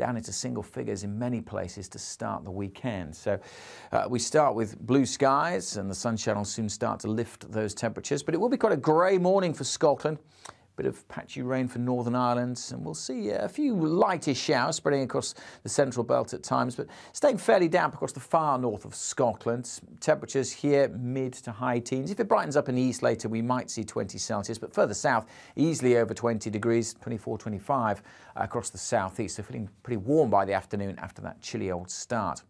down into single figures in many places to start the weekend. So uh, we start with blue skies and the sunshine will soon start to lift those temperatures, but it will be quite a grey morning for Scotland bit of patchy rain for Northern Ireland, and we'll see a few lightish showers spreading across the central belt at times, but staying fairly damp across the far north of Scotland. Temperatures here mid to high teens. If it brightens up in the east later, we might see 20 Celsius, but further south, easily over 20 degrees, 24, 25 across the southeast. So feeling pretty warm by the afternoon after that chilly old start.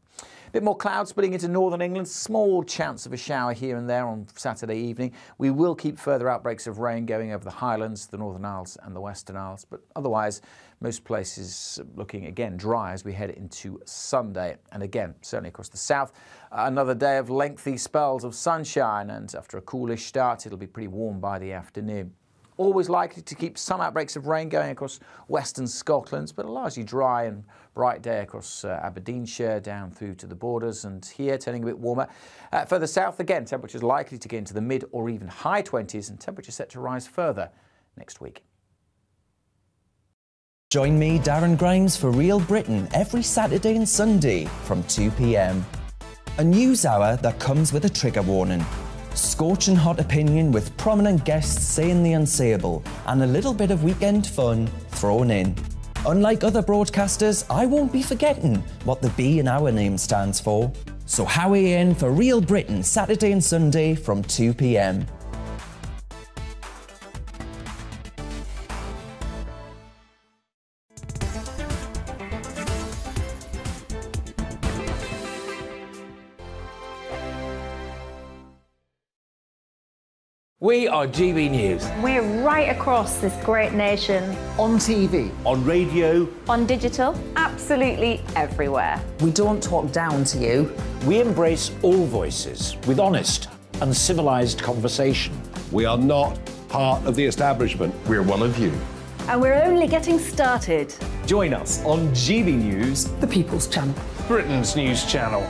Bit more cloud splitting into northern England. Small chance of a shower here and there on Saturday evening. We will keep further outbreaks of rain going over the Highlands, the Northern Isles and the Western Isles. But otherwise, most places looking again dry as we head into Sunday. And again, certainly across the south, another day of lengthy spells of sunshine. And after a coolish start, it'll be pretty warm by the afternoon always likely to keep some outbreaks of rain going across western Scotland, but largely dry and bright day across uh, Aberdeenshire down through to the borders and here turning a bit warmer. Uh, further south again, temperatures likely to get into the mid or even high 20s and temperatures set to rise further next week. Join me, Darren Grimes, for Real Britain every Saturday and Sunday from 2 pm. A news hour that comes with a trigger warning scorching hot opinion with prominent guests saying the unsayable, and a little bit of weekend fun thrown in. Unlike other broadcasters, I won't be forgetting what the B in our name stands for. So Howie in for Real Britain Saturday and Sunday from 2pm. We are GB News. We're right across this great nation. On TV. On radio. On digital. Absolutely everywhere. We don't talk down to you. We embrace all voices with honest and civilised conversation. We are not part of the establishment. We're one of you. And we're only getting started. Join us on GB News, the People's Channel, Britain's news channel.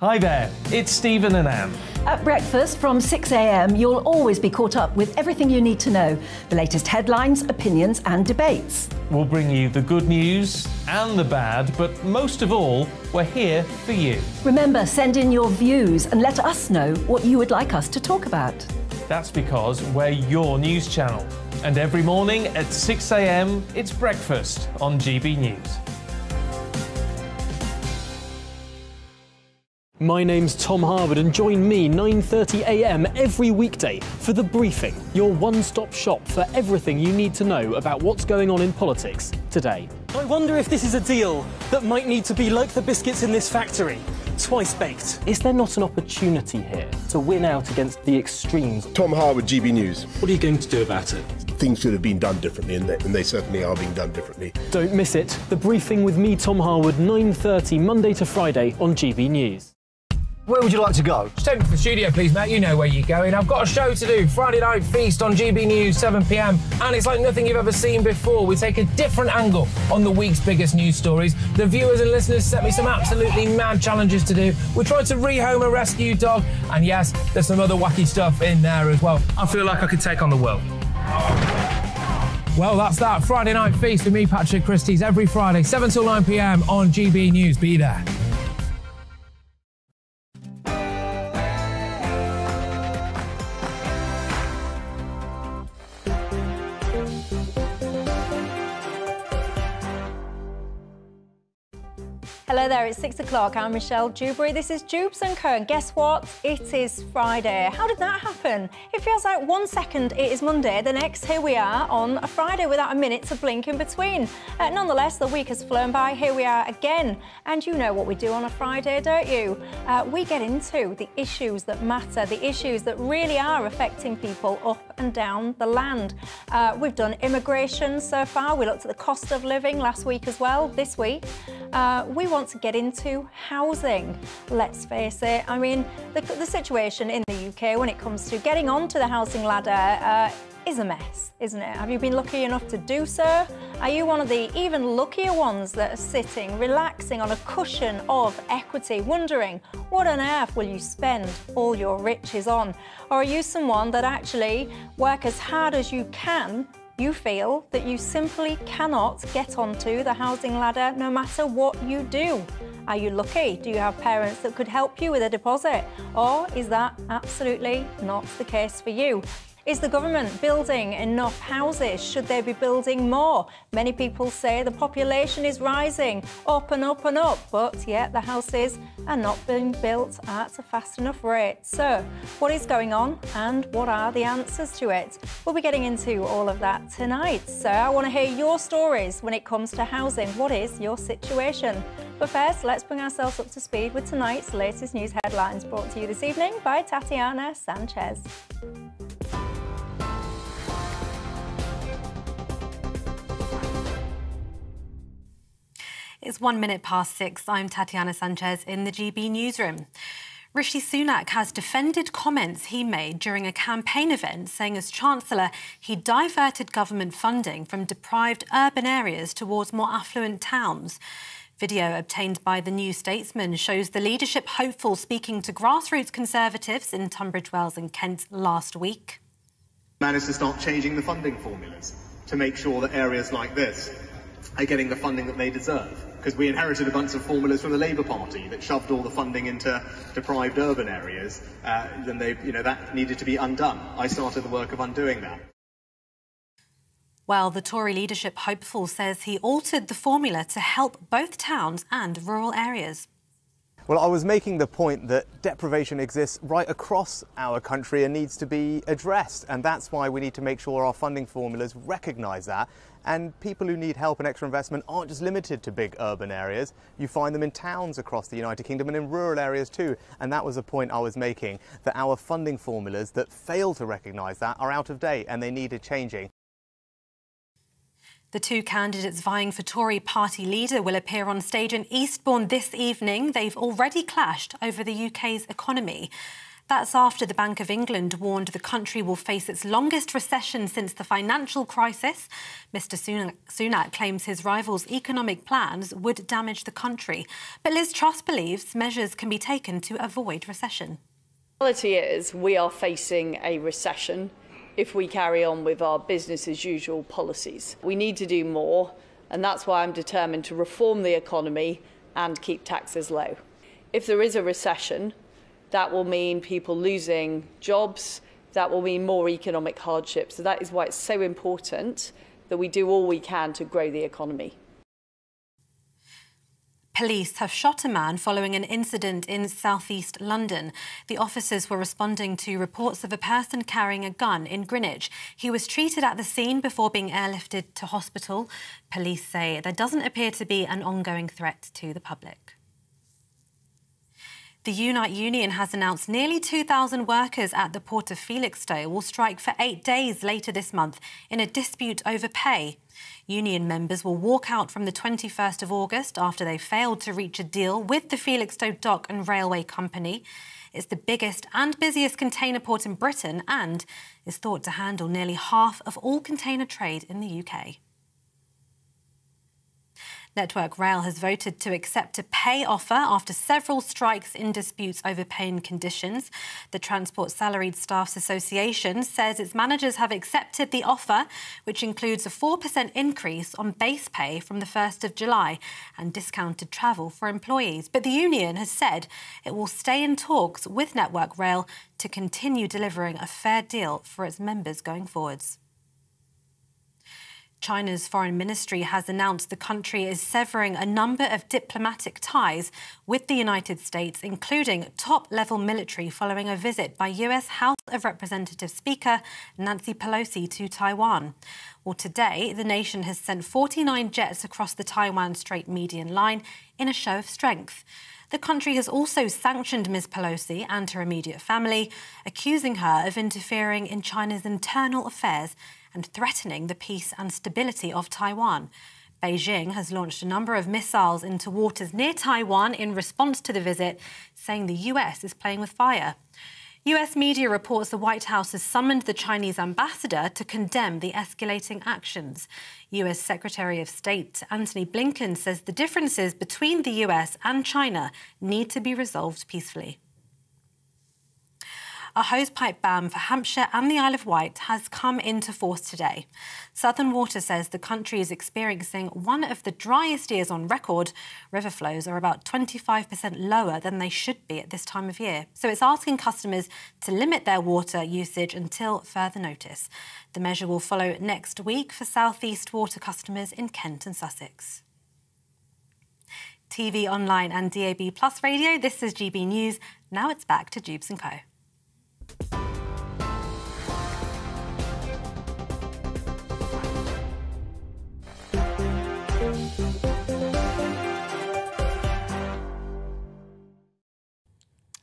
Hi there, it's Stephen and Anne. At breakfast from 6am, you'll always be caught up with everything you need to know the latest headlines, opinions, and debates. We'll bring you the good news and the bad, but most of all, we're here for you. Remember, send in your views and let us know what you would like us to talk about. That's because we're your news channel. And every morning at 6am, it's breakfast on GB News. My name's Tom Harwood and join me 9.30am every weekday for The Briefing, your one-stop shop for everything you need to know about what's going on in politics today. I wonder if this is a deal that might need to be like the biscuits in this factory, twice baked. Is there not an opportunity here to win out against the extremes? Tom Harwood, GB News. What are you going to do about it? Things should have been done differently, and they, and they certainly are being done differently. Don't miss it. The Briefing with me, Tom Harwood, 9.30 Monday to Friday on GB News. Where would you like to go? Just take me to the studio, please, Matt. You know where you're going. I've got a show to do. Friday Night Feast on GB News, 7 pm. And it's like nothing you've ever seen before. We take a different angle on the week's biggest news stories. The viewers and listeners set me some absolutely mad challenges to do. We tried to rehome a rescue dog. And yes, there's some other wacky stuff in there as well. I feel like I could take on the world. Well, that's that. Friday Night Feast with me, Patrick Christys, every Friday, 7 till 9 pm on GB News. Be there. There, it's six o'clock. I'm Michelle Dewberry. This is Dewbs and Co. And guess what? It is Friday. How did that happen? It feels like one second it is Monday, the next here we are on a Friday without a minute to blink in between. Uh, nonetheless, the week has flown by. Here we are again. And you know what we do on a Friday, don't you? Uh, we get into the issues that matter, the issues that really are affecting people up and down the land. Uh, we've done immigration so far. We looked at the cost of living last week as well. This week, uh, we want want get into housing. Let's face it, I mean, the, the situation in the UK when it comes to getting onto the housing ladder uh, is a mess, isn't it? Have you been lucky enough to do so? Are you one of the even luckier ones that are sitting, relaxing on a cushion of equity, wondering what on earth will you spend all your riches on? Or are you someone that actually work as hard as you can You feel that you simply cannot get onto the housing ladder no matter what you do. Are you lucky? Do you have parents that could help you with a deposit? Or is that absolutely not the case for you? Is the government building enough houses? Should they be building more? Many people say the population is rising up and up and up, but yet the houses are not being built at a fast enough rate. So, what is going on and what are the answers to it? We'll be getting into all of that tonight. So, I want to hear your stories when it comes to housing. What is your situation? But first, let's bring ourselves up to speed with tonight's latest news headlines brought to you this evening by Tatiana Sanchez. It's one minute past six. I'm Tatiana Sanchez in the GB newsroom. Rishi Sunak has defended comments he made during a campaign event saying, as Chancellor, he diverted government funding from deprived urban areas towards more affluent towns. Video obtained by the New Statesman shows the leadership hopeful speaking to grassroots Conservatives in Tunbridge Wells and Kent last week. Managed to start changing the funding formulas to make sure that areas like this are getting the funding that they deserve because we inherited a bunch of formulas from the Labour Party that shoved all the funding into deprived urban areas. Uh, then they, you know, that needed to be undone. I started the work of undoing that. Well, the Tory leadership hopeful says he altered the formula to help both towns and rural areas. Well, I was making the point that deprivation exists right across our country and needs to be addressed. And that's why we need to make sure our funding formulas recognise that. And people who need help and extra investment aren't just limited to big urban areas. You find them in towns across the United Kingdom and in rural areas too. And that was a point I was making that our funding formulas that fail to recognise that are out of date and they needed changing. The two candidates vying for Tory party leader will appear on stage in Eastbourne this evening. They've already clashed over the UK's economy. That's after the Bank of England warned the country will face its longest recession since the financial crisis. Mr Sunak, claims his rival's economic plans would damage the country. But Liz Truss believes measures can be taken to avoid recession. The reality is we are facing a recession if we carry on with our business as usual policies. We need to do more, and that's why I'm determined to reform the economy and keep taxes low. If there is a recession, that will mean people losing jobs, that will mean more economic hardship. So that is why it's so important that we do all we can to grow the economy. Police have shot a man following an incident in southeast London. The officers were responding to reports of a person carrying a gun in Greenwich. He was treated at the scene before being airlifted to hospital. Police say there doesn't appear to be an ongoing threat to the public. The Unite Union has announced nearly 2,000 workers at the port of Felixstowe will strike for eight days later this month in a dispute over pay. Union members will walk out from the 21st of August after they failed to reach a deal with the Felixstowe Dock and Railway Company. It's the biggest and busiest container port in Britain and is thought to handle nearly half of all container trade in the UK. Network Rail has voted to accept a pay offer after several strikes in disputes over pay and conditions. The Transport Salaried Staffs Association says its managers have accepted the offer, which includes a 4% increase on base pay from the 1st of July and discounted travel for employees. But the union has said it will stay in talks with Network Rail to continue delivering a fair deal for its members going forwards. China's foreign ministry has announced the country is severing a number of diplomatic ties with the United States, including top level military, following a visit by US House of Representatives Speaker Nancy Pelosi to Taiwan. Well, today, the nation has sent 49 jets across the Taiwan Strait median line in a show of strength. The country has also sanctioned Ms. Pelosi and her immediate family, accusing her of interfering in China's internal affairs and threatening the peace and stability of Taiwan. Beijing has launched a number of missiles into waters near Taiwan in response to the visit, saying the US is playing with fire. US media reports the White House has summoned the Chinese ambassador to condemn the escalating actions. US Secretary of State Antony Blinken says the differences between the US and China need to be resolved peacefully. A hosepipe ban for Hampshire and the Isle of Wight has come into force today. Southern Water says the country is experiencing one of the driest years on record. River flows are about 25% lower than they should be at this time of year. So it's asking customers to limit their water usage until further notice. The measure will follow next week for South East water customers in Kent and Sussex. TV, online and DAB Plus radio, this is GB News. Now it's back to Dewbs & Co.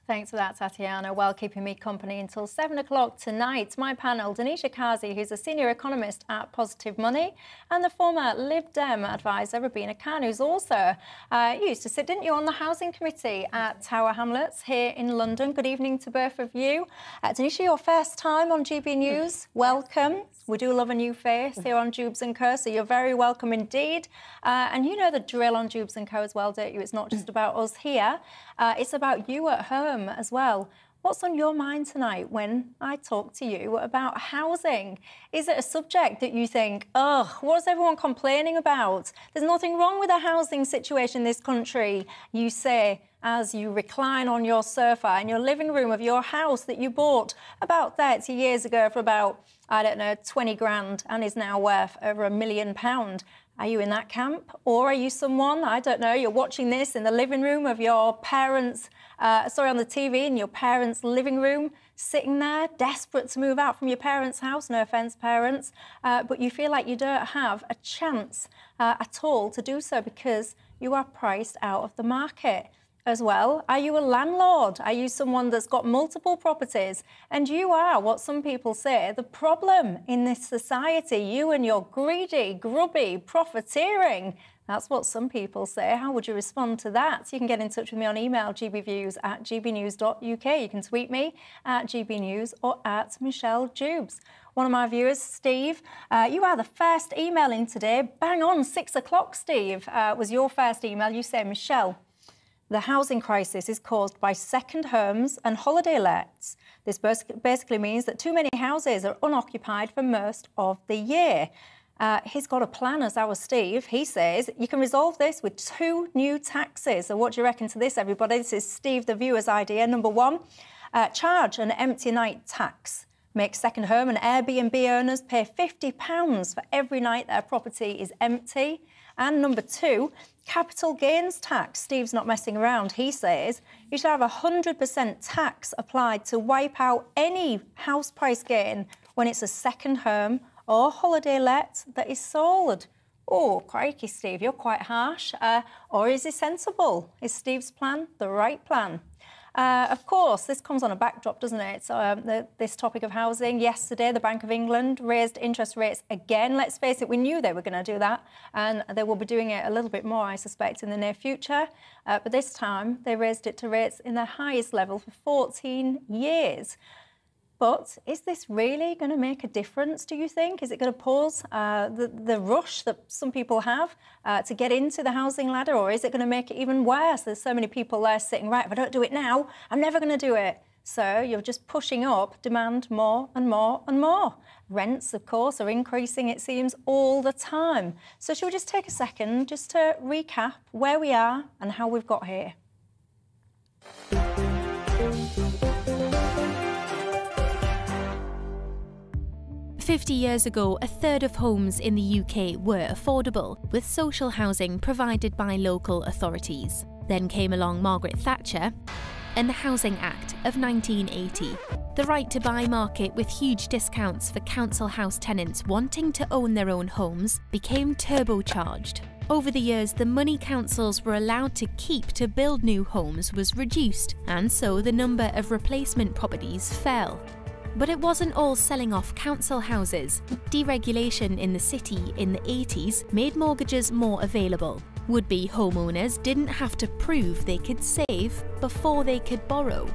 Thanks for that, Tatiana. Well, keeping me company until 7 o'clock tonight. My panel, Danisha Kazi, who's a senior economist at Positive Money, and the former Lib Dem advisor, Rabina Khan, who's also uh, used to sit, didn't you, on the Housing Committee at Tower Hamlets here in London. Good evening to both of you. Uh, Danisha, your first time on GB News. Welcome. We do love a new face here on Dewbs & Co, so you're very welcome indeed. Uh, and you know the drill on Dewbs & Co as well, don't you? It's not just about us here, uh, it's about you at home as well. What's on your mind tonight when I talk to you about housing? Is it a subject that you think, oh, what's everyone complaining about? There's nothing wrong with the housing situation in this country, you say as you recline on your sofa in your living room of your house that you bought about 30 years ago for about I don't know, 20 grand and is now worth over a million pound. Are you in that camp? Or are you someone, I don't know, you're watching this in the living room of your parents, uh, sorry, on the TV in your parents' living room, sitting there, desperate to move out from your parents' house, no offence, parents, uh, but you feel like you don't have a chance uh, at all to do so because you are priced out of the market as well. Are you a landlord? Are you someone that's got multiple properties? And you are what some people say the problem in this society. You and your greedy, grubby, profiteering. That's what some people say. How would you respond to that? You can get in touch with me on email, gbviews at gbnews.uk. You can tweet me at gbnews or at Michelle Dewbs. One of my viewers, Steve, uh, you are the first email in today. Bang on, six o'clock, Steve, uh, was your first email. You say, Michelle, the housing crisis is caused by second homes and holiday lets. This basically means that too many houses are unoccupied for most of the year. Uh, he's got a plan as our Steve. He says you can resolve this with two new taxes. So what do you reckon to this, everybody? This is Steve, the viewer's idea. Number one, uh, charge an empty night tax. Make second home and Airbnb owners pay £50 for every night their property is empty. And number two, capital gains tax. Steve's not messing around. He says you should have a 100% tax applied to wipe out any house price gain when it's a second home or holiday let that is sold. Oh, crikey, Steve, you're quite harsh. Uh, or is it sensible? Is Steve's plan the right plan? Uh, of course, this comes on a backdrop, doesn't it? So, um, the, this topic of housing. Yesterday, the Bank of England raised interest rates again. Let's face it, we knew they were going to do that, and they will be doing it a little bit more, I suspect, in the near future. Uh, but this time, they raised it to rates in their highest level for 14 years. But is this really going to make a difference, do you think? Is it going to pause uh, the, the rush that some people have uh, to get into the housing ladder, or is it going to make it even worse? There's so many people there sitting, right, if I don't do it now, I'm never going to do it. So you're just pushing up demand more and more and more. Rents, of course, are increasing, it seems, all the time. So shall we just take a second just to recap where we are and how we've got here? 50 years ago, a third of homes in the UK were affordable, with social housing provided by local authorities. Then came along Margaret Thatcher and the Housing Act of 1980. The right to buy market with huge discounts for council house tenants wanting to own their own homes became turbocharged. Over the years, the money councils were allowed to keep to build new homes was reduced, and so the number of replacement properties fell. But it wasn't all selling off council houses. Deregulation in the city in the 80s made mortgages more available. Would be homeowners didn't have to prove they could save before they could borrow.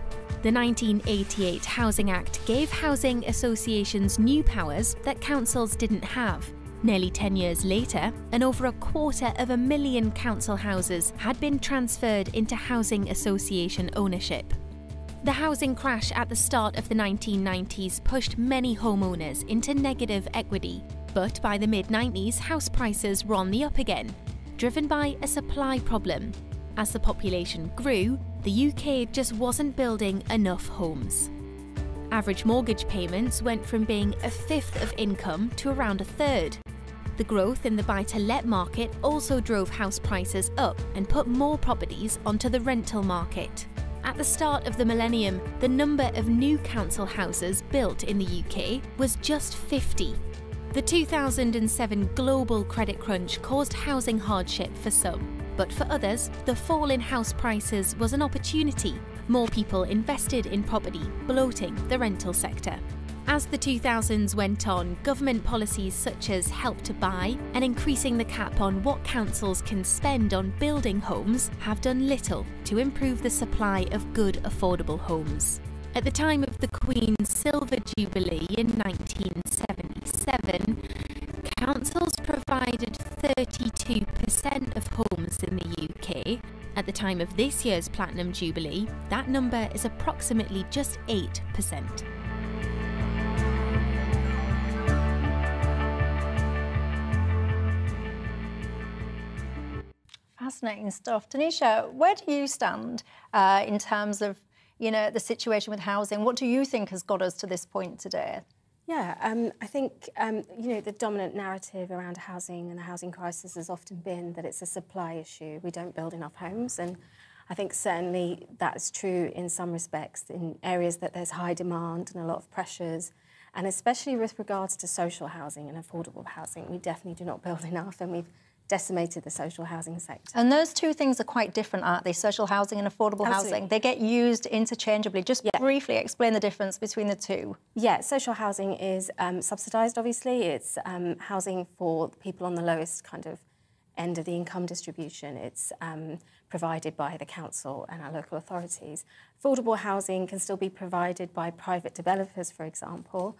The 1988 Housing Act gave housing associations new powers that councils didn't have. Nearly 10 years later, and over a quarter of a million council houses had been transferred into housing association ownership. The housing crash at the start of the 1990s pushed many homeowners into negative equity, but by the mid 90s, house prices were on the up again, driven by a supply problem. As the population grew, the UK just wasn't building enough homes. Average mortgage payments went from being a fifth of income to around a third. The growth in the buy to let market also drove house prices up and put more properties onto the rental market. At the start of the millennium, the number of new council houses built in the UK was just 50. The 2007 global credit crunch caused housing hardship for some, but for others, the fall in house prices was an opportunity. More people invested in property, bloating the rental sector. As the 2000s went on, government policies such as Help to Buy and increasing the cap on what councils can spend on building homes have done little to improve the supply of good affordable homes. At the time of the Queen's Silver Jubilee in 1977, councils provided 32% of homes in the UK. At the time of this year's Platinum Jubilee, that number is approximately just 8%. Fascinating stuff. Danisha, where do you stand uh, in terms of, you know, the situation with housing? What do you think has got us to this point today? Yeah, um, I think um, you know the dominant narrative around housing and the housing crisis has often been that it's a supply issue. We don't build enough homes, and I think certainly that's true in some respects in areas that there's high demand and a lot of pressures, and especially with regards to social housing and affordable housing, we definitely do not build enough, and we've decimated the social housing sector. And those two things are quite different, aren't they? Social housing and affordable Absolutely. housing. They get used interchangeably. Just yeah. briefly explain the difference between the two. Yeah, social housing is um, subsidised, obviously. It's um, housing for people on the lowest kind of end of the income distribution. It's um, provided by the council and our local authorities. Affordable housing can still be provided by private developers, for example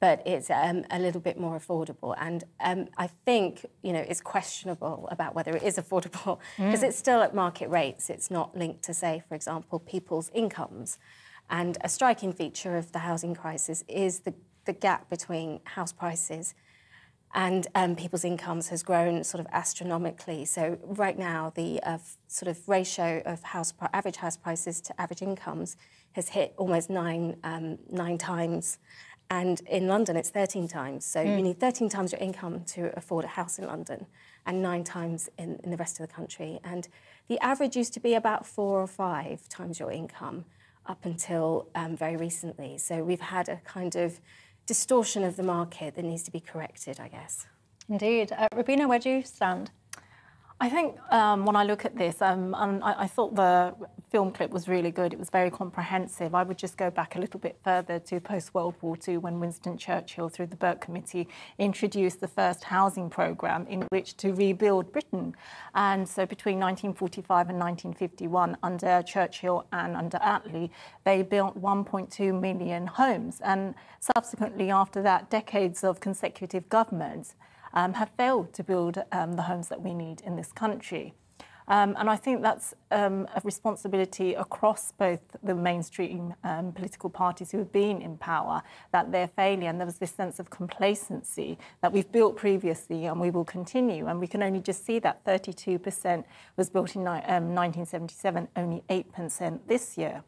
but it's um, a little bit more affordable. And um, I think, you know, it's questionable about whether it is affordable because mm. it's still at market rates. It's not linked to, say, for example, people's incomes. And a striking feature of the housing crisis is the, the gap between house prices and um, people's incomes has grown sort of astronomically. So right now, the uh, sort of ratio of house average house prices to average incomes has hit almost nine um, nine times. And in London, it's 13 times. So mm. you need 13 times your income to afford a house in London and nine times in, in the rest of the country. And the average used to be about four or five times your income up until um, very recently. So we've had a kind of distortion of the market that needs to be corrected, I guess. Indeed. Uh, Rabina, where do you stand? I think um, when I look at this, um, I, I, thought the film clip was really good. It was very comprehensive. I would just go back a little bit further to post World War II when Winston Churchill, through the Burke Committee, introduced the first housing programme in which to rebuild Britain. And so between 1945 and 1951, under Churchill and under Attlee, they built 1.2 million homes. And subsequently, after that, decades of consecutive governments um, have failed to build um, the homes that we need in this country. Um, and I think that's um, a responsibility across both the mainstream um, political parties who have been in power, that they're failing. And there was this sense of complacency that we've built previously and we will continue. And we can only just see that 32% was built in 1977, um, only 8% this year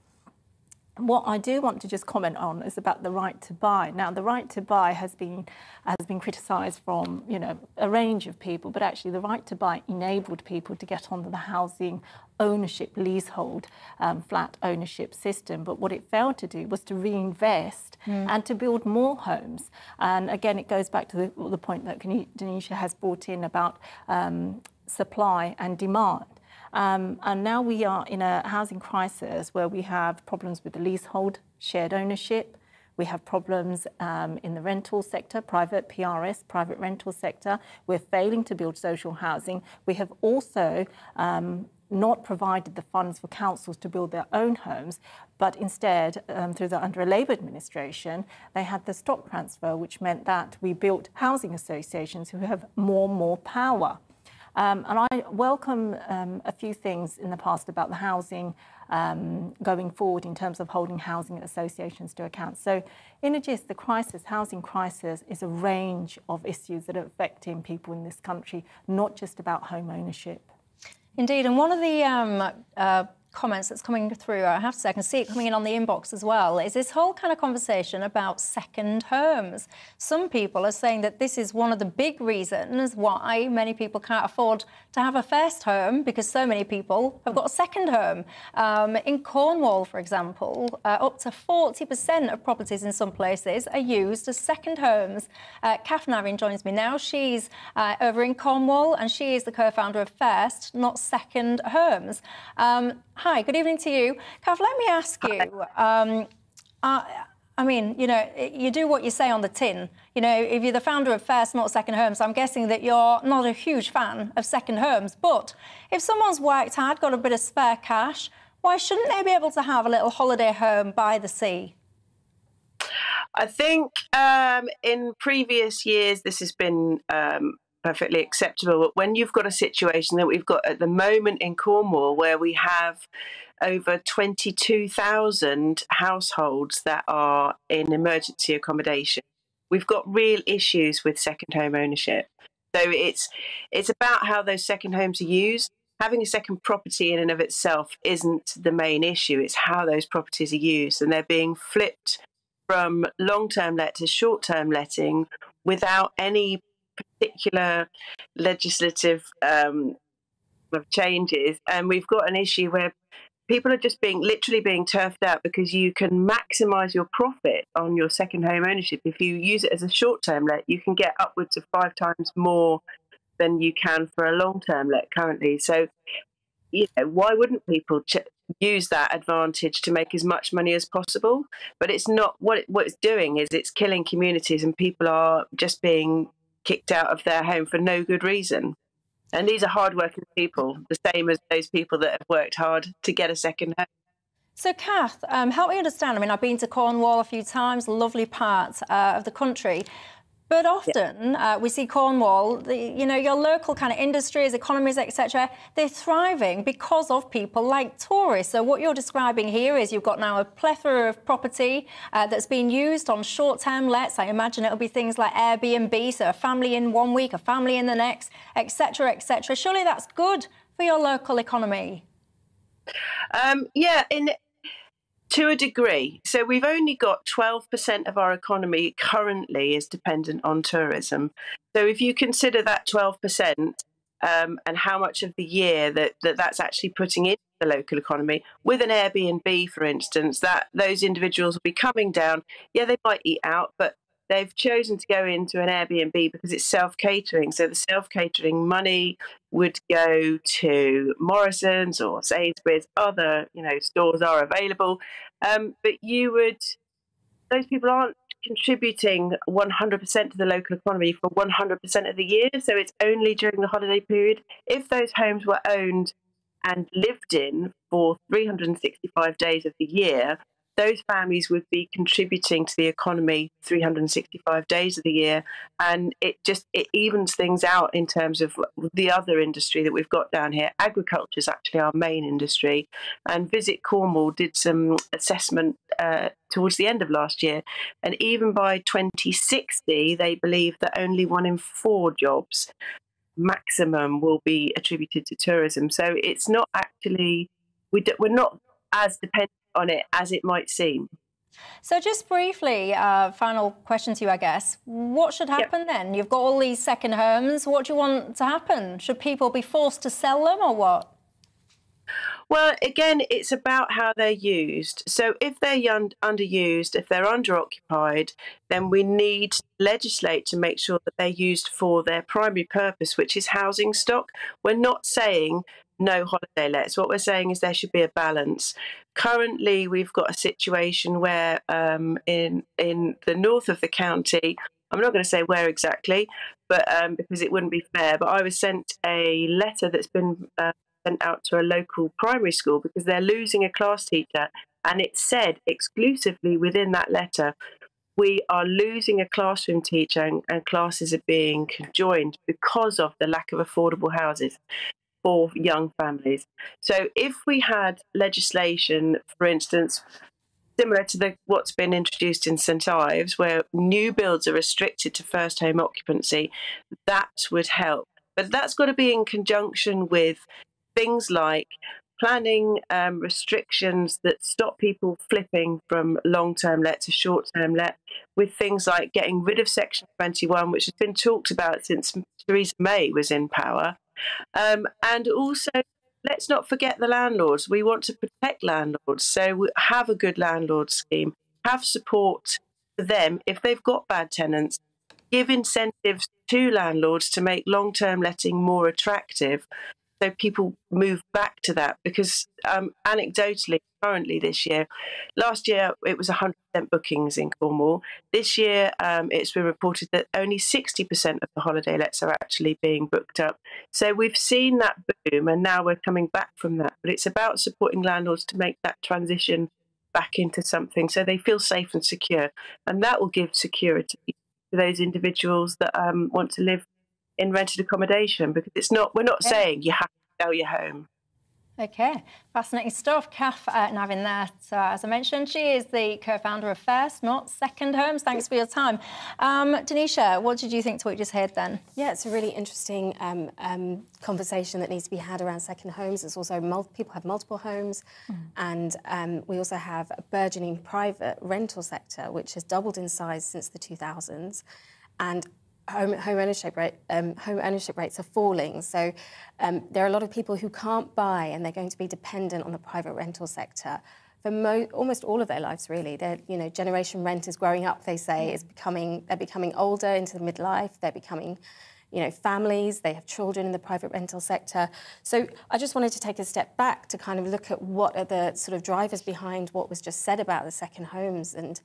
what I do want to just comment on is about the right to buy. Now, the right to buy has been has been criticised from you know a range of people, but actually the right to buy enabled people to get onto the housing ownership leasehold um, flat ownership system. But what it failed to do was to reinvest mm. and to build more homes. And again, it goes back to the, the point that Danisha has brought in about um, supply and demand. Um, and now we are in a housing crisis where we have problems with the leasehold, shared ownership. We have problems um, in the rental sector, private PRS, private rental sector. We're failing to build social housing. We have also um, not provided the funds for councils to build their own homes, but instead, um, through the under a Labour administration, they had the stock transfer, which meant that we built housing associations who have more and more power. Um, and I welcome um, a few things in the past about the housing um, going forward in terms of holding housing associations to account. So, in a gist, the crisis, housing crisis, is a range of issues that are affecting people in this country, not just about home ownership. Indeed, and one of the um, uh, comments that's coming through, I have to say, I can see it coming in on the inbox as well, is this whole kind of conversation about second homes. Some people are saying that this is one of the big reasons why many people can't afford to have a first home because so many people have got a second home. Um, in Cornwall, for example, uh, up to 40% of properties in some places are used as second homes. Uh, Kath Navin joins me now. She's uh, over in Cornwall and she is the co-founder of First, Not Second Homes. Um, Hi, good evening to you. Kath, let me ask you. Um, uh, I mean, you know, you do what you say on the tin. You know, if you're the founder of First Not Second Homes, I'm guessing that you're not a huge fan of second homes. But if someone's worked hard, got a bit of spare cash, why shouldn't they be able to have a little holiday home by the sea? I think um, in previous years this has been um, perfectly acceptable. But when you've got a situation that we've got at the moment in Cornwall, where we have over 22,000 households that are in emergency accommodation, we've got real issues with second home ownership. So it's it's about how those second homes are used. Having a second property in and of itself isn't the main issue. It's how those properties are used, and they're being flipped from long-term let to short-term letting without any particular legislative um, changes, and we've got an issue where people are just being literally being turfed out because you can maximize your profit on your second home ownership. If you use it as a short term let, you can get upwards of five times more than you can for a long term let currently. So, you know, why wouldn't people ch- use that advantage to make as much money as possible? But it's not what it, what it's doing is it's killing communities, and people are just being kicked out of their home for no good reason. And these are hardworking people, the same as those people that have worked hard to get a second home. So, Kath, um, help me understand. I mean, I've been to Cornwall a few times, lovely part uh, of the country. But often yeah. uh, we see Cornwall, the, you know, your local kind of industries, economies, etc. They're thriving because of people like tourists. So what you're describing here is you've got now a plethora of property uh, that's being used on short-term lets. I imagine it'll be things like Airbnb, so a family in one week, a family in the next, etc., etc. Surely that's good for your local economy. Um, yeah, in to a degree. So we've only got 12% of our economy currently is dependent on tourism. So if you consider that 12% um, and how much of the year that, that that's actually putting in the local economy, with an Airbnb, for instance, that those individuals will be coming down. Yeah, they might eat out, but they've chosen to go into an Airbnb because it's self catering. So the self catering money would go to Morrison's or Sainsbury's. Other you know stores are available, um, but you would those people aren't contributing 100% to the local economy for 100% of the year. So it's only during the holiday period. If those homes were owned and lived in for 365 days of the year, those families would be contributing to the economy 365 days of the year. And it just it evens things out in terms of the other industry that we've got down here. Agriculture is actually our main industry. And visit cornwall did some assessment uh, towards the end of last year. And even by 2060 they believe that only one in four jobs maximum will be attributed to tourism. So it's not actually we do, we're not as dependent on it as it might seem. So, just briefly, uh, final question to you, I guess. What should happen yep. then? You've got all these second homes. What do you want to happen? Should people be forced to sell them or what? Well, again, it's about how they're used. So, if they're un- underused, if they're underoccupied, then we need to legislate to make sure that they're used for their primary purpose, which is housing stock. We're not saying no holiday lets. What we're saying is there should be a balance. Currently, we've got a situation where um, in in the north of the county, I'm not going to say where exactly, but um, because it wouldn't be fair. But I was sent a letter that's been uh, sent out to a local primary school because they're losing a class teacher, and it said exclusively within that letter we are losing a classroom teacher and, and classes are being conjoined because of the lack of affordable houses for young families. So if we had legislation, for instance, similar to the, what's been introduced in St Ives, where new builds are restricted to first home occupancy, that would help. But that's got to be in conjunction with things like planning um, restrictions that stop people flipping from long term let to short term let, with things like getting rid of Section 21, which has been talked about since Theresa May was in power. Um, and also, let's not forget the landlords. We want to protect landlords. So, have a good landlord scheme, have support for them if they've got bad tenants. Give incentives to landlords to make long term letting more attractive so people move back to that because um, anecdotally currently this year. Last year it was 100% bookings in cornwall. This year um, it's been reported that only 60% of the holiday lets are actually being booked up. So we've seen that boom and now we're coming back from that. But it's about supporting landlords to make that transition back into something so they feel safe and secure. And that will give security to those individuals that um, want to live in rented accommodation because it's not we're not saying you have to sell your home Okay, fascinating stuff. Kath uh, Navin there. So, as I mentioned, she is the co-founder of First, not Second Homes. Thanks for your time. Um, Danisha, what did you think to what you just heard then? Yeah, it's a really interesting um, um, conversation that needs to be had around second homes. It's also people have multiple homes, mm. and um, we also have a burgeoning private rental sector, which has doubled in size since the 2000s. And home, home ownership rate, um, home ownership rates are falling. So um, there are a lot of people who can't buy, and they're going to be dependent on the private rental sector for mo- almost all of their lives. Really, their you know generation rent is growing up. They say is becoming they're becoming older into the midlife. They're becoming you know, families, they have children in the private rental sector. So I just wanted to take a step back to kind of look at what are the sort of drivers behind what was just said about the second homes and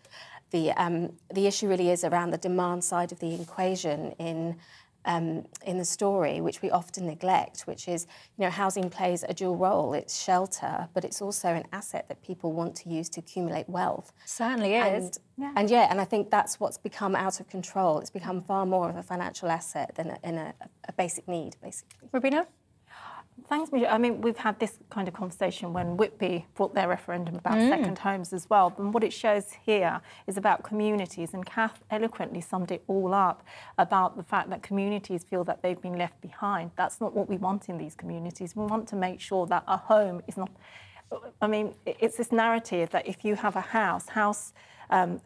the, um, the issue really is around the demand side of the equation in, um, in the story, which we often neglect, which is, you know, housing plays a dual role. It's shelter, but it's also an asset that people want to use to accumulate wealth. Certainly is. And, yeah. and yeah, and I think that's what's become out of control. It's become far more of a financial asset than a, a, a basic need, basically. Rabina? Thanks, Michelle. I mean, we've had this kind of conversation when Whitby brought their referendum about mm. second homes as well. And what it shows here is about communities. And Kath eloquently summed it all up about the fact that communities feel that they've been left behind. That's not what we want in these communities. We want to make sure that a home is not. I mean, it's this narrative that if you have a house, house. Um,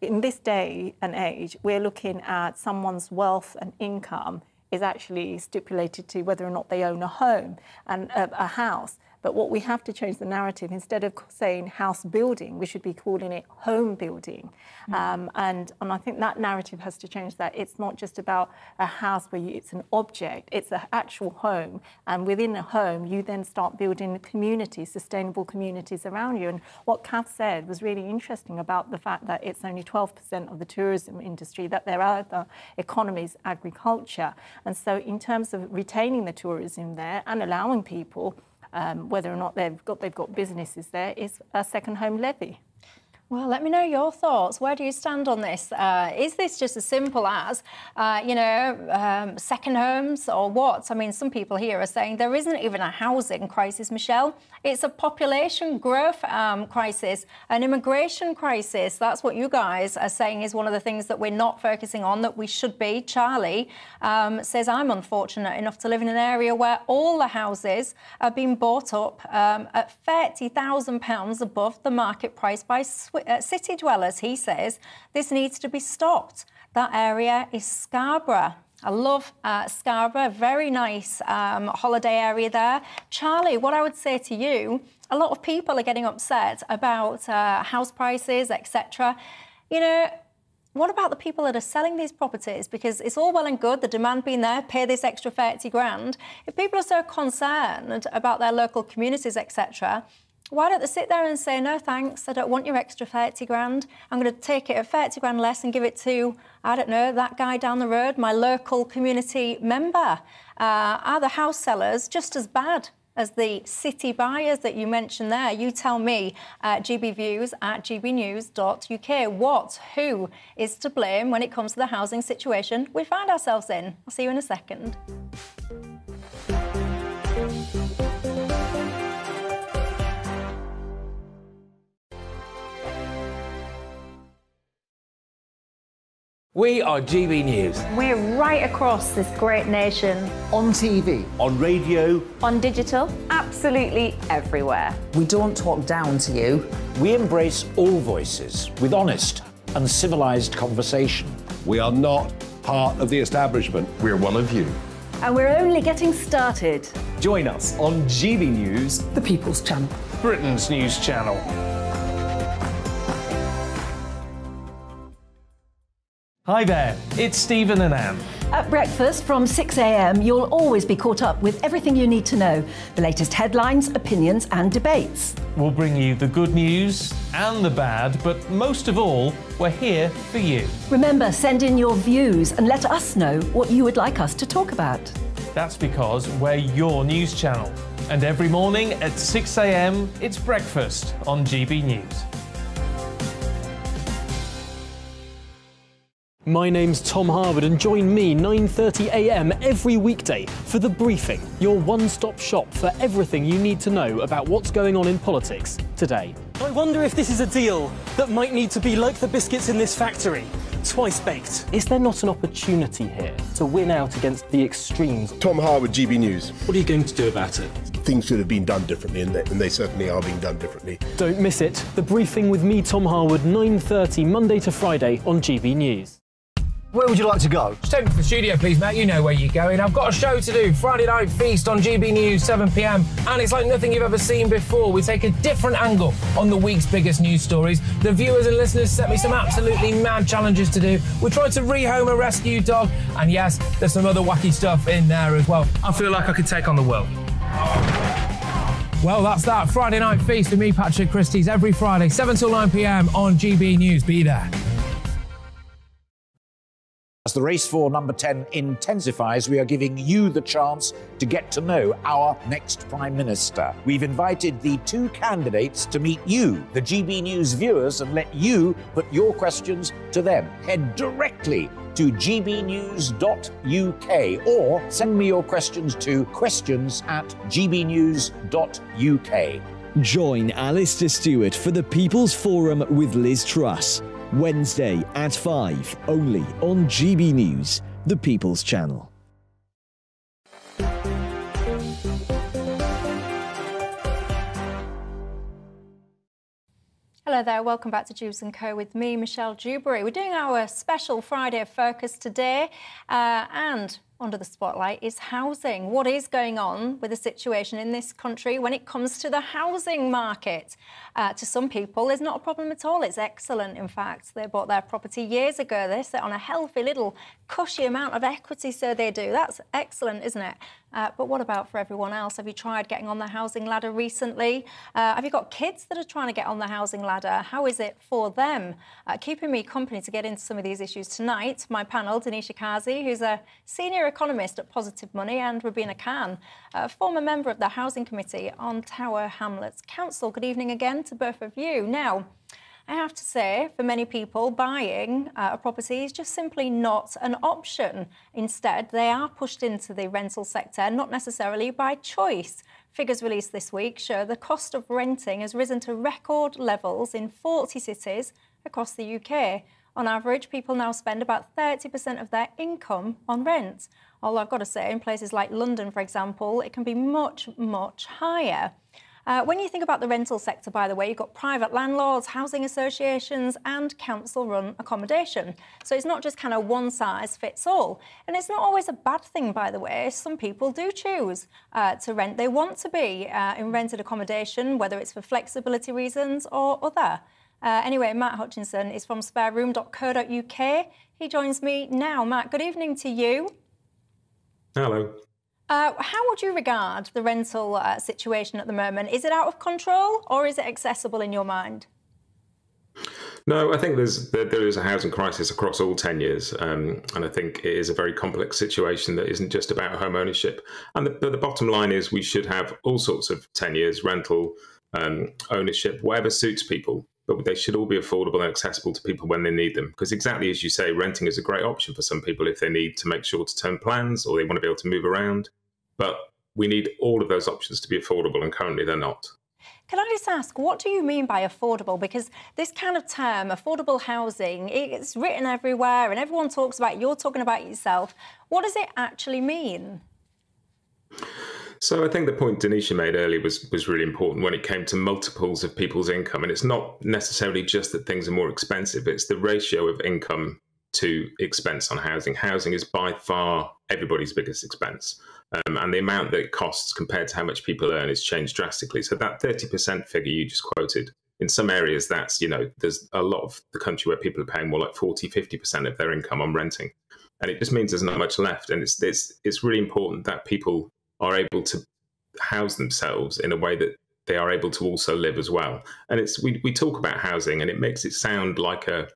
in this day and age, we're looking at someone's wealth and income is actually stipulated to whether or not they own a home and a, a house. But what we have to change the narrative, instead of saying house building, we should be calling it home building. Mm. Um, and, and I think that narrative has to change that. It's not just about a house where you, it's an object, it's an actual home. And within a home, you then start building communities, sustainable communities around you. And what Kath said was really interesting about the fact that it's only 12% of the tourism industry, that there are other economies, agriculture. And so in terms of retaining the tourism there and allowing people um, whether or not they've got they've got businesses there, is a second home levy. Well, let me know your thoughts. Where do you stand on this? Uh, is this just as simple as, uh, you know, um, second homes or what? I mean, some people here are saying there isn't even a housing crisis, Michelle. It's a population growth um, crisis, an immigration crisis. That's what you guys are saying is one of the things that we're not focusing on, that we should be. Charlie um, says, I'm unfortunate enough to live in an area where all the houses are being bought up um, at £30,000 above the market price by uh, city dwellers, he says, this needs to be stopped. That area is Scarborough. I love uh, Scarborough, very nice um, holiday area there. Charlie, what I would say to you, a lot of people are getting upset about uh, house prices, etc. You know, what about the people that are selling these properties? Because it's all well and good, the demand being there, pay this extra 30 grand. If people are so concerned about their local communities, etc., why don't they sit there and say, no, thanks, I don't want your extra 30 grand. I'm going to take it at 30 grand less and give it to, I don't know, that guy down the road, my local community member. Uh, are the house sellers just as bad as the city buyers that you mentioned there. You tell me at gbviews at gbnews.uk what, who is to blame when it comes to the housing situation we find ourselves in. I'll see you in a second. We are GB News. We're right across this great nation. On TV. On radio. On digital. Absolutely everywhere. We don't talk down to you. We embrace all voices with honest and civilised conversation. We are not part of the establishment. We're one of you. And we're only getting started. Join us on GB News, the People's Channel. Britain's news channel. Hi there, it's Stephen and Anne. At breakfast from 6am, you'll always be caught up with everything you need to know the latest headlines, opinions, and debates. We'll bring you the good news and the bad, but most of all, we're here for you. Remember, send in your views and let us know what you would like us to talk about. That's because we're your news channel. And every morning at 6am, it's breakfast on GB News. My name's Tom Harwood and join me 9.30am every weekday for The Briefing, your one-stop shop for everything you need to know about what's going on in politics today. I wonder if this is a deal that might need to be like the biscuits in this factory, twice baked. Is there not an opportunity here to win out against the extremes? Tom Harwood, GB News. What are you going to do about it? Things should have been done differently, and they, and they certainly are being done differently. Don't miss it. The Briefing with me, Tom Harwood, 9.30 Monday to Friday on GB News. Where would you like to go? Just take me to the studio, please, Matt. You know where you're going. I've got a show to do. Friday Night Feast on GB News, 7 pm. And it's like nothing you've ever seen before. We take a different angle on the week's biggest news stories. The viewers and listeners set me some absolutely mad challenges to do. We tried to rehome a rescue dog. And yes, there's some other wacky stuff in there as well. I feel like I could take on the world. Well, that's that. Friday Night Feast with me, Patrick Christys, every Friday, 7 till 9 pm on GB News. Be there. As the race for number 10 intensifies, we are giving you the chance to get to know our next Prime Minister. We've invited the two candidates to meet you, the GB News viewers, and let you put your questions to them. Head directly to gbnews.uk or send me your questions to questions at gbnews.uk. Join Alastair Stewart for the People's Forum with Liz Truss. Wednesday at 5, only on GB News, the People's Channel. Hello there, welcome back to Dewbs & Co with me, Michelle Dewberry. We're doing our special Friday of Focus today uh, and under the spotlight is housing. What is going on with the situation in this country when it comes to the housing market? Uh, to some people, it's not a problem at all. It's excellent, in fact. They bought their property years ago. They sit on a healthy little cushy amount of equity, so they do. That's excellent, isn't it? Uh, but what about for everyone else? Have you tried getting on the housing ladder recently? Uh, have you got kids that are trying to get on the housing ladder? How is it for them? Uh, keeping me company to get into some of these issues tonight, my panel, Danisha Kazi, who's a senior economist at Positive Money, and Rabina Khan, a former member of the Housing Committee on Tower Hamlets Council. Good evening again to both of you. Now, I have to say, for many people, buying uh, a property is just simply not an option. Instead, they are pushed into the rental sector, not necessarily by choice. Figures released this week show the cost of renting has risen to record levels in 40 cities across the UK. On average, people now spend about 30% of their income on rent. Although I've got to say, in places like London, for example, it can be much, much higher. Uh, when you think about the rental sector, by the way, you've got private landlords, housing associations, and council run accommodation. So it's not just kind of one size fits all. And it's not always a bad thing, by the way. Some people do choose uh, to rent. They want to be uh, in rented accommodation, whether it's for flexibility reasons or other. Uh, anyway, Matt Hutchinson is from spareroom.co.uk. He joins me now. Matt, good evening to you. Hello. Uh, how would you regard the rental uh, situation at the moment? Is it out of control or is it accessible in your mind? No, I think there's there, there is a housing crisis across all tenures, um, and I think it is a very complex situation that isn't just about home ownership. And the, but the bottom line is we should have all sorts of tenures, rental, um, ownership, whatever suits people. But they should all be affordable and accessible to people when they need them. Because exactly as you say, renting is a great option for some people if they need to make shorter-term plans or they want to be able to move around. But we need all of those options to be affordable, and currently they're not. Can I just ask, what do you mean by affordable? Because this kind of term, affordable housing, it's written everywhere and everyone talks about it. You're talking about yourself. What does it actually mean? So I think the point Danisha made earlier was was really important when it came to multiples of people's income, and it's not necessarily just that things are more expensive; it's the ratio of income to expense on housing. Housing is by far everybody's biggest expense. Um, and the amount that it costs compared to how much people earn has changed drastically. So that 30% figure you just quoted, in some areas, that's, you know, there's a lot of the country where people are paying more like 40, 50% of their income on renting. And it just means there's not much left. And it's, it's, it's really important that people are able to house themselves in a way that they are able to also live as well. And it's we, we talk about housing and it makes it sound like a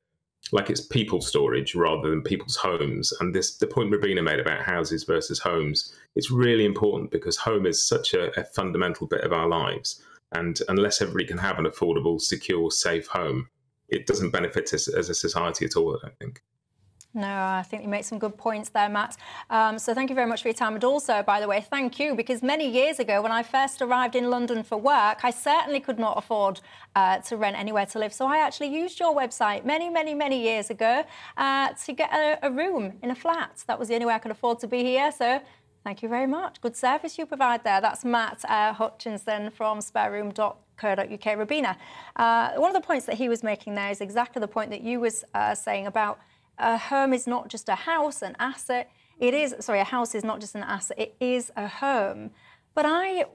like it's people storage rather than people's homes. And this the point Rabina made about houses versus homes, it's really important because home is such a, a fundamental bit of our lives. And unless everybody can have an affordable, secure, safe home, it doesn't benefit us as a society at all, I don't think. No, I think you make some good points there, Matt. Um, so thank you very much for your time. And also, by the way, thank you, because many years ago, when I first arrived in London for work, I certainly could not afford uh, to rent anywhere to live. So I actually used your website many, many, many years ago uh, to get a, a room in a flat. That was the only way I could afford to be here. So Thank you very much. Good service you provide there. That's Matt uh, Hutchinson from spareroom.co.uk. Rabina, uh, one of the points that he was making there is exactly the point that you was uh, saying about a home is not just a house, an asset. It is, sorry, a house is not just an asset, it is a home. But I,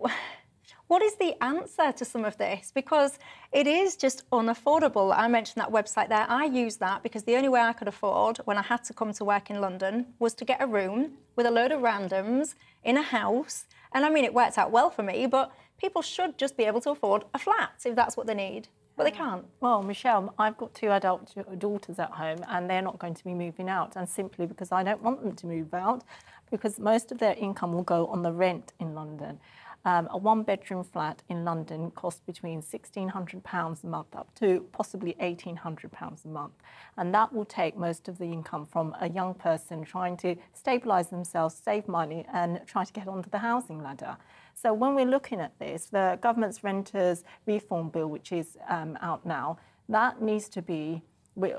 what is the answer to some of this? Because it is just unaffordable. I mentioned that website there. I used that because the only way I could afford when I had to come to work in London was to get a room with a load of randoms in a house. And I mean, it worked out well for me, but people should just be able to afford a flat if that's what they need. But they can't. Well, Michelle, I've got two adult daughters at home and they're not going to be moving out. And simply because I don't want them to move out, because most of their income will go on the rent in London. Um, a one bedroom flat in London costs between £1,600 a month up to possibly £1,800 a month. And that will take most of the income from a young person trying to stabilise themselves, save money, and try to get onto the housing ladder. So when we're looking at this, the government's renters reform bill, which is um, out now, that needs to be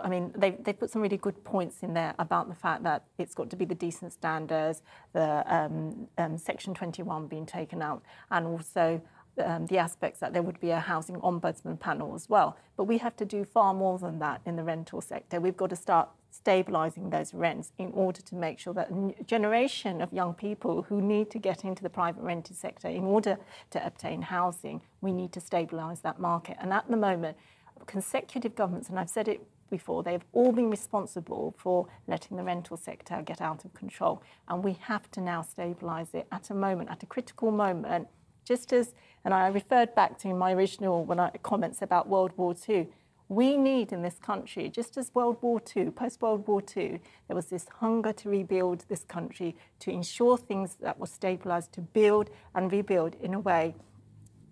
I mean, they they put some really good points in there about the fact that it's got to be the decent standards, the um, um, Section 21 being taken out, and also um, the aspects that there would be a housing ombudsman panel as well. But we have to do far more than that in the rental sector. We've got to start stabilising those rents in order to make sure that a generation of young people who need to get into the private rented sector in order to obtain housing, we need to stabilise that market. And at the moment, consecutive governments, and I've said it before, they've all been responsible for letting the rental sector get out of control. And we have to now stabilise it at a moment, at a critical moment, just as, and I referred back to my original when I, comments about World War II, we need in this country, just as World War II, post World War II, there was this hunger to rebuild this country, to ensure things that were stabilised, to build and rebuild in a way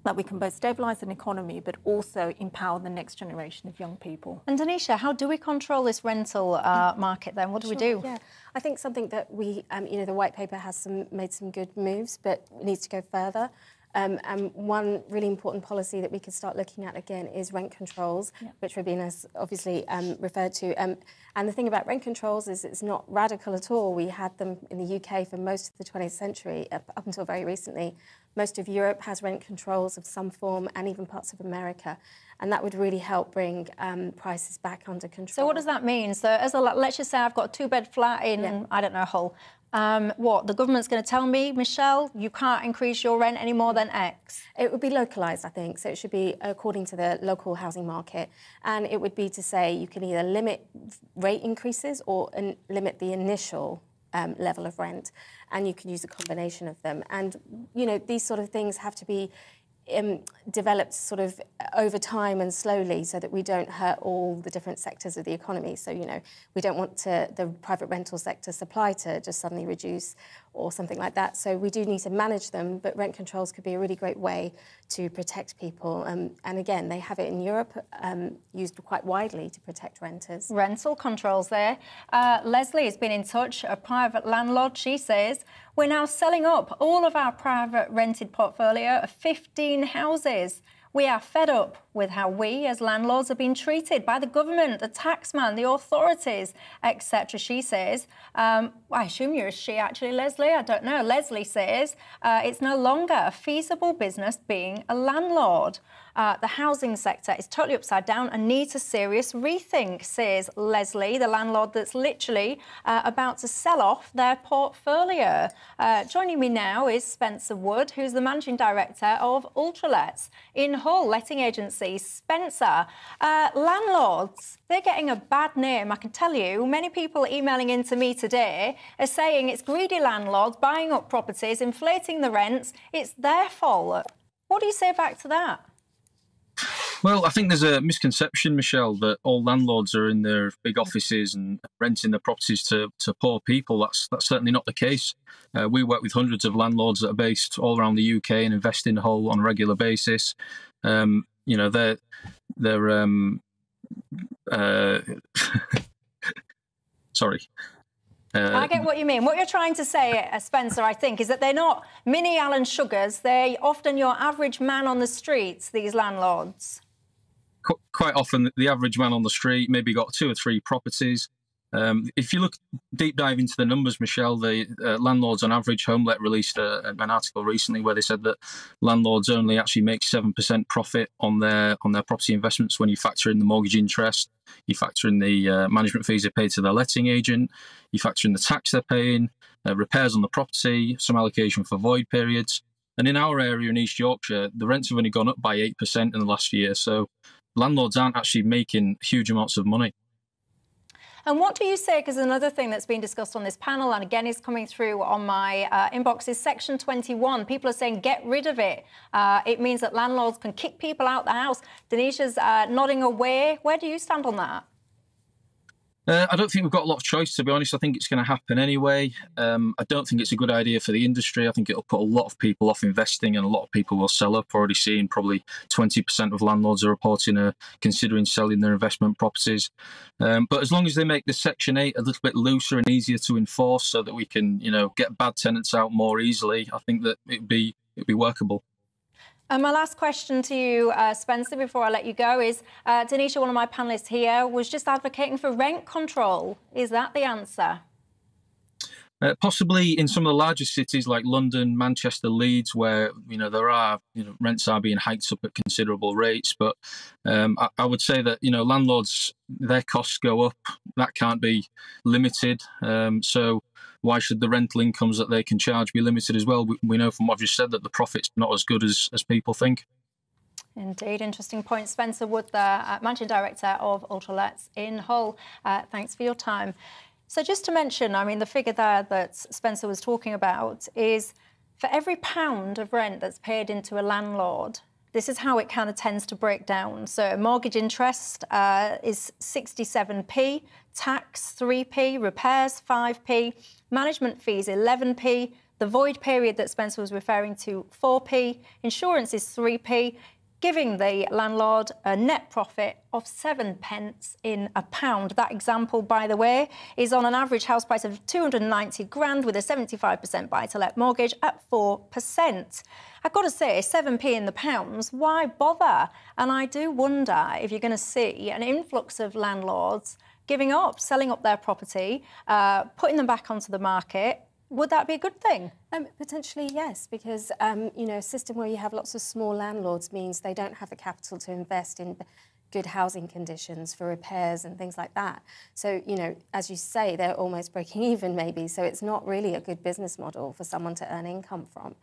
that we can both stabilise an economy but also empower the next generation of young people. And Danisha, how do we control this rental uh, market then? What do sure, we do? Yeah, I think something that we, um, you know, the white paper has some, made some good moves, but needs to go further. Um, and one really important policy that we could start looking at again is rent controls, yeah. which Rabina's obviously um, referred to. Um, and the thing about rent controls is it's not radical at all. We had them in the UK for most of the 20th century, up, up until very recently. Most of Europe has rent controls of some form, and even parts of America. And that would really help bring um, prices back under control. So what does that mean? So as a, let's just say I've got a two-bed flat in, yeah. I don't know, Hull. Um, what, the government's going to tell me, Michelle, you can't increase your rent any more than X? It would be localised, I think. So it should be according to the local housing market. And it would be to say you can either limit rate increases or limit the initial um, level of rent. And you can use a combination of them. And, you know, these sort of things have to be um, developed sort of over time and slowly so that we don't hurt all the different sectors of the economy. So, you know, we don't want to, the private rental sector supply to just suddenly reduce or something like that. So we do need to manage them, but rent controls could be a really great way to protect people. Um, and again, they have it in Europe, um, used quite widely to protect renters. Rental controls there. Uh, Leslie has been in touch, a private landlord. She says, we're now selling up all of our private rented portfolio of 15 houses. We are fed up with how we, as landlords, are being treated by the government, the taxman, the authorities, etc. She says, um, I assume you're a she actually, Leslie. I don't know. Leslie says uh, it's no longer a feasible business being a landlord. Uh, the housing sector is totally upside down and needs a serious rethink, says Leslie, the landlord that's literally uh, about to sell off their portfolio. Uh, joining me now is Spencer Wood, who's the managing director of Ultralets in Hull, letting agency. Spencer, uh, landlords, they're getting a bad name, I can tell you. Many people emailing in to me today are saying it's greedy landlords buying up properties, inflating the rents. It's their fault. What do you say back to that? Well, I think there's a misconception, Michelle, that all landlords are in their big offices and renting their properties to, to poor people. That's that's certainly not the case. Uh, we work with hundreds of landlords that are based all around the UK and invest in Hull on a regular basis. Um, you know, they're they're um, uh, sorry. Uh, I get what you mean. What you're trying to say, uh, Spencer, I think, is that they're not mini Alan Sugars. They're often your average man on the streets, these landlords. Qu- quite often, the average man on the street maybe got two or three properties. Um, if you look deep dive into the numbers, Michelle, the uh, landlords on average, HomeLet released a, an article recently where they said that landlords only actually make seven percent profit on their on their property investments when you factor in the mortgage interest, you factor in the uh, management fees they pay to their letting agent, you factor in the tax they're paying, uh, repairs on the property, some allocation for void periods. And in our area in East Yorkshire, the rents have only gone up by eight percent in the last year. So landlords aren't actually making huge amounts of money. And what do you say, because another thing that's been discussed on this panel, and again is coming through on my uh, inbox, is Section 21. People are saying get rid of it. Uh, it means that landlords can kick people out the house. Danisha's uh, nodding away. Where do you stand on that? Uh, I don't think we've got a lot of choice, to be honest. I think it's going to happen anyway. Um, I don't think it's a good idea for the industry. I think it'll put a lot of people off investing, and a lot of people will sell up. Already seeing probably 20% of landlords are reporting uh, considering selling their investment properties. Um, but as long as they make the Section 8 a little bit looser and easier to enforce, so that we can, you know, get bad tenants out more easily, I think that it'd be it'd be workable. And my last question to you, uh, Spencer, before I let you go, is uh, Danisha, one of my panelists here, was just advocating for rent control. Is that the answer? Uh, possibly in some of the larger cities like London, Manchester, Leeds, where you know there are you know rents are being hiked up at considerable rates. But um, I, I, would say that you know landlords their costs go up. That can't be limited. Um, so why should the rental incomes that they can charge be limited as well? We, we know from what you've said that the profit's not as good as, as people think. Indeed, interesting point. Spencer Wood, the uh, Managing Director of Ultralets in Hull. Uh, thanks for your time. So just to mention, I mean, the figure there that Spencer was talking about is for every pound of rent that's paid into a landlord, this is how it kind of tends to break down. So mortgage interest uh, is 67p, tax 3p, repairs 5p, management fees 11p, the void period that Spencer was referring to 4p, insurance is 3p, giving the landlord a net profit of seven pence in a pound. That example, by the way, is on an average house price of 290 grand with a 75% buy-to-let mortgage at 4%. I've got to say, 7p in the pounds, why bother? And I do wonder if you're going to see an influx of landlords giving up, selling up their property, uh, putting them back onto the market, would that be a good thing? Um, potentially, yes, because um, you know a system where you have lots of small landlords means they don't have the capital to invest in good housing conditions for repairs and things like that. So you know, as you say, they're almost breaking even maybe. So it's not really a good business model for someone to earn income from.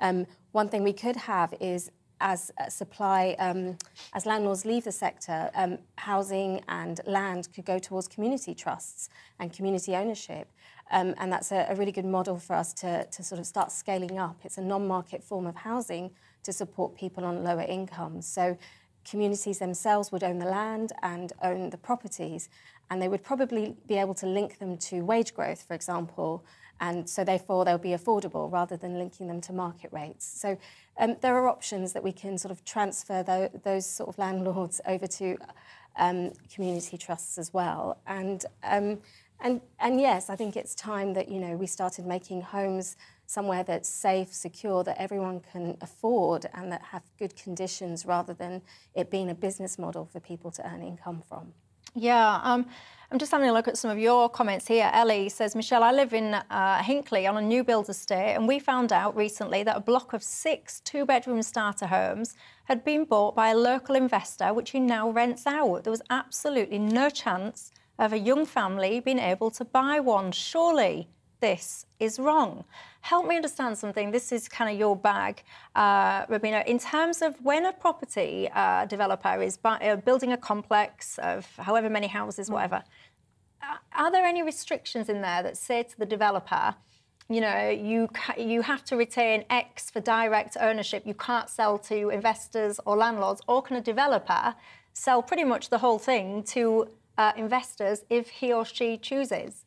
Um, one thing we could have is as supply, um, as landlords leave the sector, um, housing and land could go towards community trusts and community ownership. Um, and that's a, a, really good model for us to, to sort of start scaling up. It's a non-market form of housing to support people on lower incomes. So communities themselves would own the land and own the properties, and they would probably be able to link them to wage growth, for example, and so therefore they'll be affordable rather than linking them to market rates. So um, there are options that we can sort of transfer th those sort of landlords over to um, community trusts as well. And, um, and, and yes, I think it's time that, you know, we started making homes somewhere that's safe, secure, that everyone can afford and that have good conditions rather than it being a business model for people to earn income from. Yeah, um, I'm just having a look at some of your comments here. Ellie says, Michelle, I live in uh, Hinckley on a new build estate, and we found out recently that a block of six two bedroom starter homes had been bought by a local investor, which he now rents out. There was absolutely no chance of a young family being able to buy one. Surely this is wrong. Help me understand something. This is kind of your bag, uh. In terms of when a property uh, developer is uh, building a complex of however many houses, mm. whatever, are there any restrictions in there that say to the developer, you know, you you have to retain X for direct ownership. You can't sell to investors or landlords, or can a developer sell pretty much the whole thing to uh, investors if he or she chooses?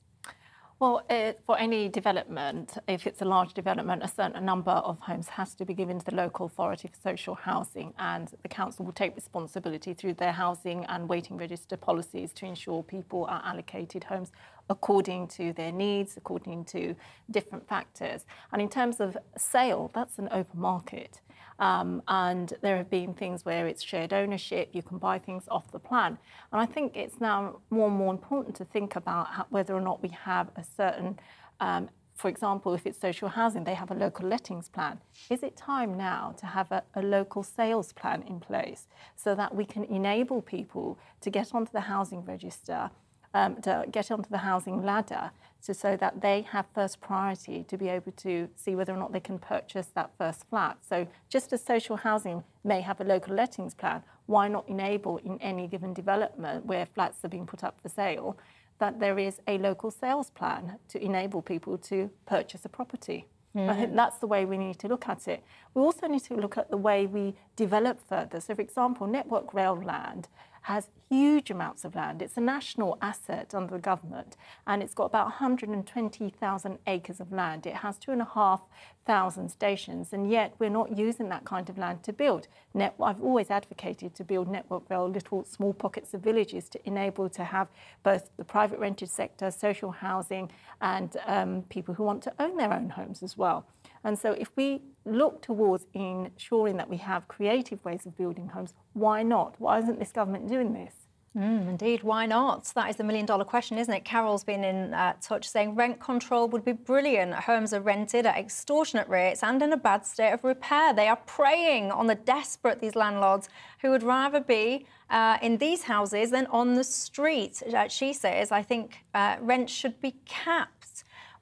Well, it, for any development, if it's a large development, a certain number of homes has to be given to the local authority for social housing, and the council will take responsibility through their housing and waiting register policies to ensure people are allocated homes according to their needs, according to different factors. And in terms of sale, that's an open market. Um, and there have been things where it's shared ownership, you can buy things off the plan. And I think it's now more and more important to think about how, whether or not we have a certain, um, for example, if it's social housing, they have a local lettings plan. Is it time now to have a, a local sales plan in place so that we can enable people to get onto the housing register, um, to get onto the housing ladder so, so that they have first priority to be able to see whether or not they can purchase that first flat. So just as social housing may have a local lettings plan, why not enable in any given development where flats are being put up for sale that there is a local sales plan to enable people to purchase a property? Mm. I think mm. that's the way we need to look at it. We also need to look at the way we develop further. So, for example, Network Rail land has huge amounts of land. It's a national asset under the government, and it's got about 120,000 acres of land. It has two and a half thousand stations, and yet we're not using that kind of land to build. Net I've always advocated to build network rail, little small pockets of villages to enable to have both the private rented sector, social housing, and um, people who want to own their own homes as well. And so if we look towards ensuring that we have creative ways of building homes, why not? Why isn't this government doing this? Mm, indeed, why not? That is the million dollar question, isn't it? Carol's been in uh, touch saying rent control would be brilliant. Homes are rented at extortionate rates and in a bad state of repair. They are preying on the desperate, these landlords, who would rather be uh, in these houses than on the street. Uh, she says, I think uh, rent should be capped.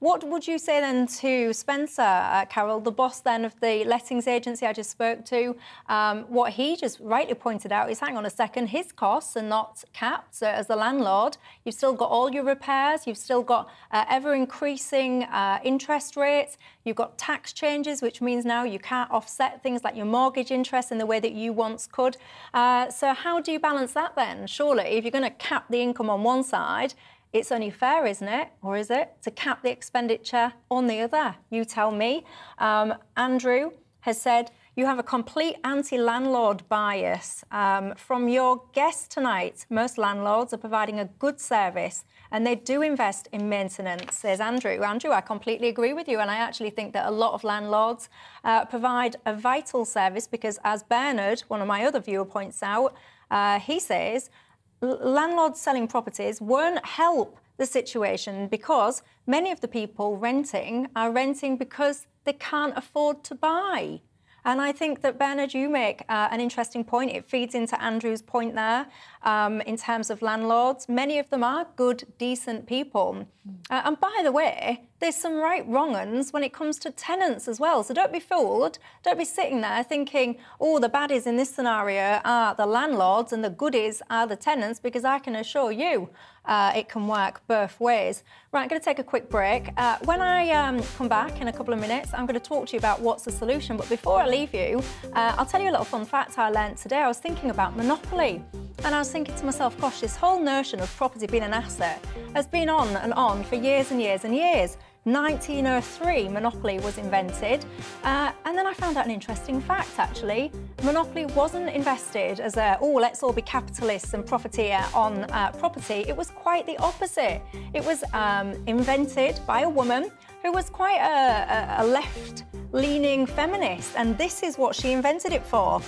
What would you say then to Spencer, uh, Carol, the boss then of the lettings agency I just spoke to? Um, what he just rightly pointed out is, hang on a second, his costs are not capped. So as the landlord, you've still got all your repairs, you've still got uh, ever increasing uh, interest rates, you've got tax changes, which means now you can't offset things like your mortgage interest in the way that you once could. Uh, so how do you balance that then? Surely, if you're going to cap the income on one side, it's only fair, isn't it? Or is it? To cap the expenditure on the other? You tell me. Um, Andrew has said, you have a complete anti-landlord bias. Um, from your guest tonight, most landlords are providing a good service and they do invest in maintenance, says Andrew. Andrew, I completely agree with you and I actually think that a lot of landlords uh, provide a vital service because as Bernard, one of my other viewer points out, uh, he says landlords selling properties won't help the situation because many of the people renting are renting because they can't afford to buy. And I think that, Bernard, you make uh, an interesting point. It feeds into Andrew's point there um, in terms of landlords. Many of them are good, decent people. Mm. Uh, and by the way, there's some right wrong uns when it comes to tenants as well. So don't be fooled. Don't be sitting there thinking, oh, the baddies in this scenario are the landlords and the goodies are the tenants, because I can assure you uh, it can work both ways. Right, I'm going to take a quick break. Uh, when I um, come back in a couple of minutes, I'm going to talk to you about what's the solution. But before I leave you, uh, I'll tell you a little fun fact I learned today. I was thinking about Monopoly. And I was thinking to myself, gosh, this whole notion of property being an asset has been on and on for years and years and years. 1903, Monopoly was invented. Uh, and then I found out an interesting fact, actually. Monopoly wasn't invested as a, oh, let's all be capitalists and profiteer on uh, property. It was quite the opposite. It was um, invented by a woman who was quite a, a, a left-leaning feminist, and this is what she invented it for.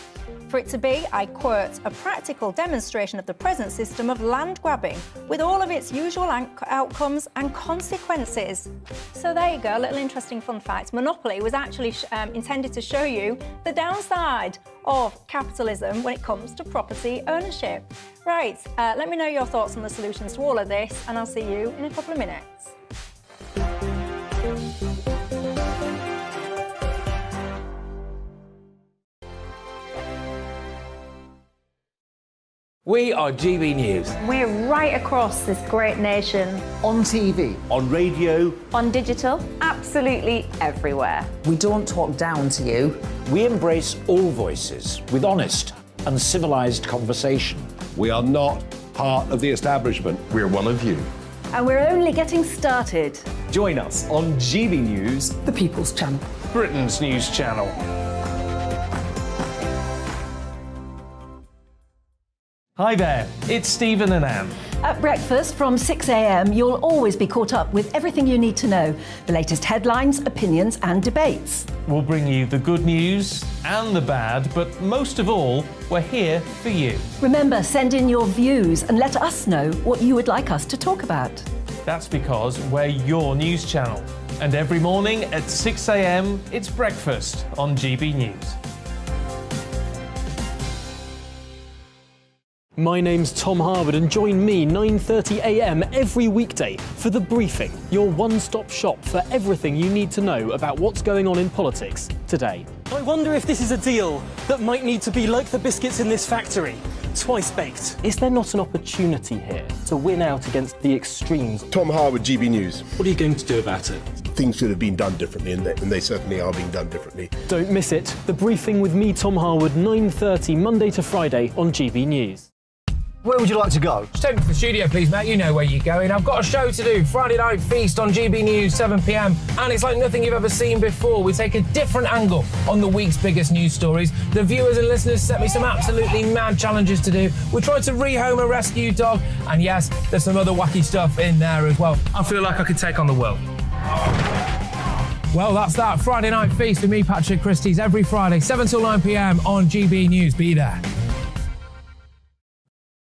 For it to be, I quote, a practical demonstration of the present system of land grabbing, with all of its usual outcomes and consequences. So there you go, a little interesting fun fact. Monopoly was actually um, intended to show you the downside of capitalism when it comes to property ownership. Right, uh, let me know your thoughts on the solutions to all of this, and I'll see you in a couple of minutes. We are GB News. We're right across this great nation. On TV. On radio. On digital. Absolutely everywhere. We don't talk down to you. We embrace all voices with honest and civilised conversation. We are not part of the establishment. We're one of you. And we're only getting started. Join us on GB News, the People's Channel, Britain's news channel. Hi there, it's Stephen and Anne. At breakfast from 6am, you'll always be caught up with everything you need to know the latest headlines, opinions, and debates. We'll bring you the good news and the bad, but most of all, we're here for you. Remember, send in your views and let us know what you would like us to talk about. That's because we're your news channel. And every morning at 6am, it's breakfast on GB News. My name's Tom Harwood and join me 9.30am every weekday for The Briefing, your one-stop shop for everything you need to know about what's going on in politics today. I wonder if this is a deal that might need to be like the biscuits in this factory, twice baked. Is there not an opportunity here to win out against the extremes? Tom Harwood, GB News. What are you going to do about it? Things should have been done differently, and they, and they certainly are being done differently. Don't miss it. The Briefing with me, Tom Harwood, 9.30 Monday to Friday on GB News. Where would you like to go? Just take me to the studio, please, Matt. You know where you're going. I've got a show to do. Friday Night Feast on GB News, 7 pm. And it's like nothing you've ever seen before. We take a different angle on the week's biggest news stories. The viewers and listeners set me some absolutely mad challenges to do. We tried to rehome a rescue dog. And yes, there's some other wacky stuff in there as well. I feel like I could take on the world. Well, that's that. Friday Night Feast with me, Patrick Christys, every Friday, 7 till 9 pm on GB News. Be there.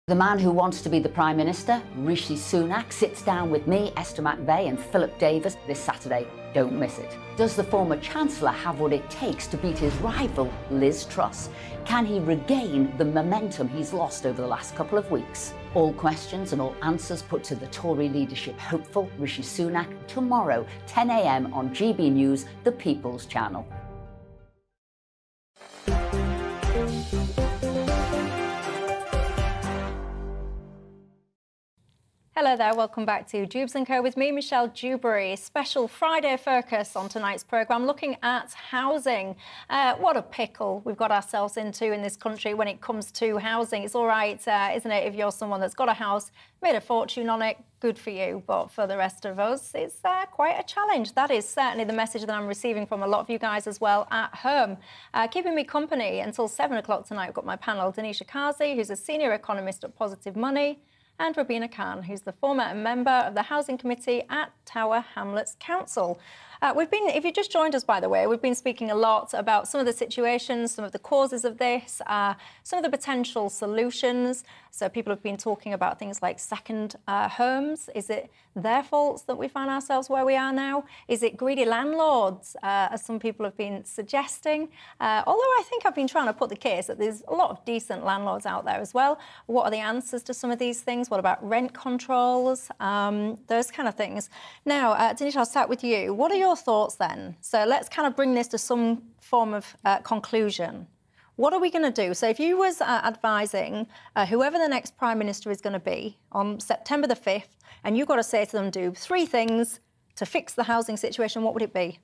The man who wants to be the Prime Minister, Rishi Sunak, sits down with me, Esther McVey, and Philip Davies this Saturday. Don't miss it. Does the former Chancellor have what it takes to beat his rival, Liz Truss? Can he regain the momentum he's lost over the last couple of weeks? All questions and all answers put to the Tory leadership hopeful, Rishi Sunak, tomorrow, 10am on GB News, the People's Channel. Hello there, welcome back to Dewbs & Co with me, Michelle Dewberry. Special Friday focus on tonight's programme looking at housing. Uh, what a pickle we've got ourselves into in this country when it comes to housing. It's all right, uh, isn't it, if you're someone that's got a house, made a fortune on it, good for you. But for the rest of us, it's uh, quite a challenge. That is certainly the message that I'm receiving from a lot of you guys as well at home. Uh, keeping me company until 7 o'clock tonight, I've got my panel, Danisha Kazi, who's a senior economist at Positive Money, and Rabina Khan, who's the former member of the Housing Committee at Tower Hamlets Council. Uh, we've been, if you just joined us, by the way, we've been speaking a lot about some of the situations, some of the causes of this, uh, some of the potential solutions. So people have been talking about things like second uh, homes. Is it their faults that we find ourselves where we are now? Is it greedy landlords, uh, as some people have been suggesting? Uh, although I think I've been trying to put the case that there's a lot of decent landlords out there as well. What are the answers to some of these things? What about rent controls? Um, those kind of things. Now, uh, Denise, I'll start with you. What are your thoughts then? So let's kind of bring this to some form of uh, conclusion. What are we going to do? So, if you was uh, advising uh, whoever the next prime minister is going to be on September the fifth, and you've got to say to them, do three things to fix the housing situation, what would it be?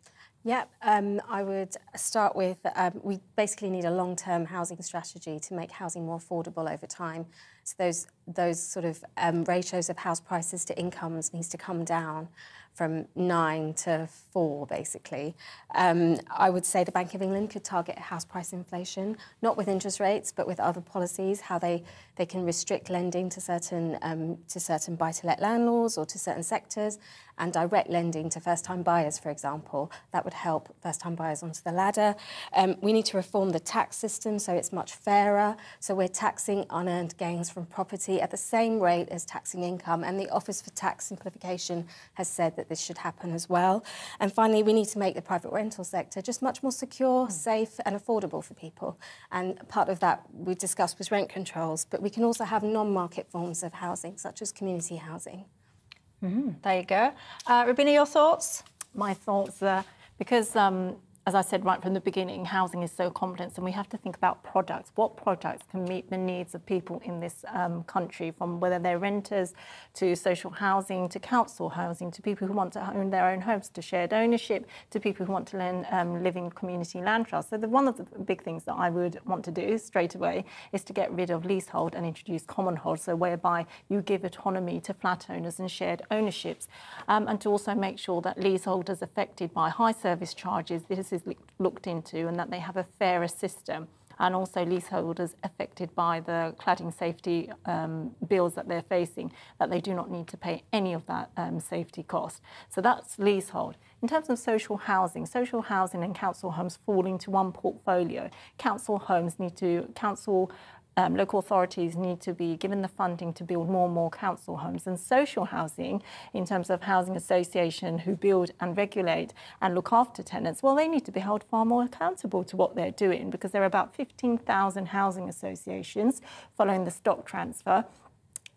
Yep, um, I would start with um, we basically need a long-term housing strategy to make housing more affordable over time. So those those sort of um, ratios of house prices to incomes needs to come down from nine to four, basically. Um, I would say the Bank of England could target house price inflation, not with interest rates, but with other policies, how they, they can restrict lending to certain, um, to certain buy-to-let landlords or to certain sectors, and direct lending to first-time buyers, for example. That would help first-time buyers onto the ladder. Um, we need to reform the tax system so it's much fairer. So we're taxing unearned gains from property at the same rate as taxing income, and the Office for Tax Simplification has said that that this should happen as well. And finally, we need to make the private rental sector just much more secure, mm. safe and affordable for people. And part of that we discussed was rent controls, but we can also have non-market forms of housing, such as community housing. Mm, there you go. Uh, Rabina, your thoughts? My thoughts are, because um, as I said right from the beginning, housing is so complex and we have to think about products. What products can meet the needs of people in this um, country, from whether they're renters to social housing to council housing to people who want to own their own homes to shared ownership to people who want to learn, um, live in community land trusts. So the, one of the big things that I would want to do straight away is to get rid of leasehold and introduce common hold, so whereby you give autonomy to flat owners and shared ownerships, um, and to also make sure that leaseholders affected by high service charges, this is looked into and that they have a fairer system and also leaseholders affected by the cladding safety um, bills that they're facing, that they do not need to pay any of that um, safety cost. So that's leasehold. In terms of social housing, social housing and council homes fall into one portfolio. Council homes need to, council um, local authorities need to be given the funding to build more and more council homes and social housing in terms of housing association who build and regulate and look after tenants. Well they need to be held far more accountable to what they're doing because there are about 15,000 housing associations following the stock transfer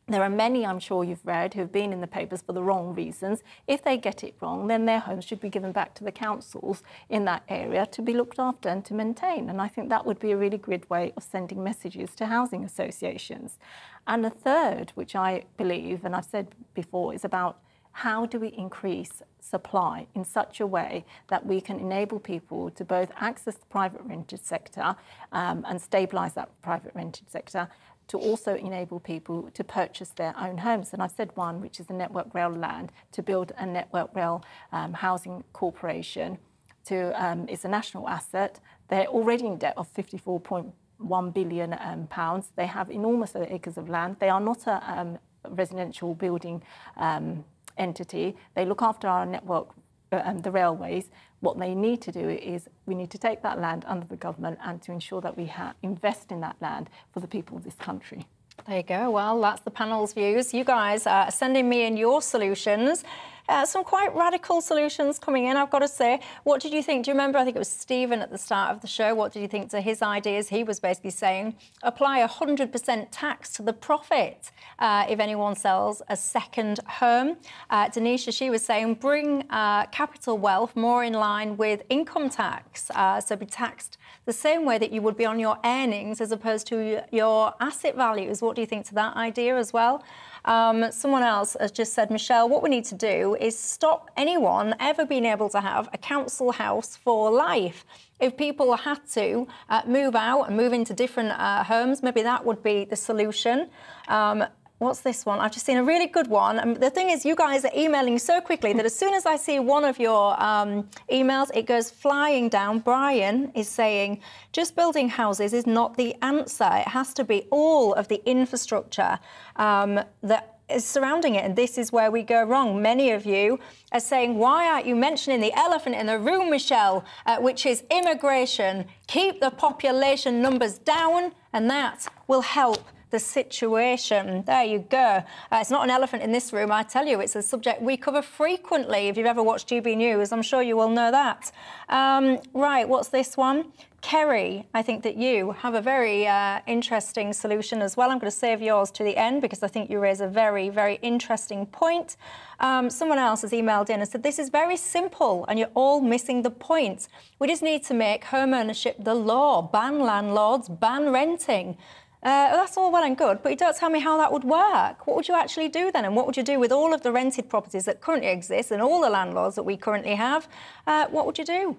there are many, I'm sure you've read, who have been in the papers for the wrong reasons. If they get it wrong, then their homes should be given back to the councils in that area to be looked after and to maintain. And I think that would be a really good way of sending messages to housing associations. And the third, which I believe, and I've said before, is about how do we increase supply in such a way that we can enable people to both access the private rented sector um, and stabilise that private rented sector to also enable people to purchase their own homes. And I've said one, which is the Network Rail land, to build a Network Rail um, housing corporation. To, um, it's a national asset. They're already in debt of 54.1 billion um, pounds. They have enormous acres of land. They are not a um, residential building um, entity. They look after our network, uh, um, the railways, what they need to do is we need to take that land under the government and to ensure that we invest in that land for the people of this country. There you go. Well, that's the panel's views. You guys are sending me in your solutions. Uh, some quite radical solutions coming in, I've got to say. What did you think? Do you remember? I think it was Stephen at the start of the show. What did you think to his ideas? He was basically saying apply 100% tax to the profit uh, if anyone sells a second home. Uh, Danisha, she was saying bring uh, capital wealth more in line with income tax. Uh, so be taxed the same way that you would be on your earnings as opposed to your asset values. What do you think to that idea as well? Um, someone else has just said, Michelle, what we need to do is stop anyone ever being able to have a council house for life. If people had to uh, move out and move into different uh, homes, maybe that would be the solution. Um, What's this one? I've just seen a really good one. And the thing is, you guys are emailing so quickly that as soon as I see one of your um, emails, it goes flying down. Brian is saying, just building houses is not the answer. It has to be all of the infrastructure um, that surrounding it, and this is where we go wrong. Many of you are saying, why aren't you mentioning the elephant in the room, Michelle, uh, which is immigration? Keep the population numbers down, and that will help the situation. There you go. Uh, it's not an elephant in this room, I tell you. It's a subject we cover frequently. If you've ever watched GB News, I'm sure you will know that. Um, right, what's this one? Kerry, I think that you have a very uh, interesting solution as well. I'm going to save yours to the end because I think you raise a very, very interesting point. Um, someone else has emailed in and said, This is very simple and you're all missing the point. We just need to make home ownership the law, ban landlords, ban renting. Uh, that's all well and good, but you don't tell me how that would work. What would you actually do then? And what would you do with all of the rented properties that currently exist and all the landlords that we currently have? Uh, what would you do?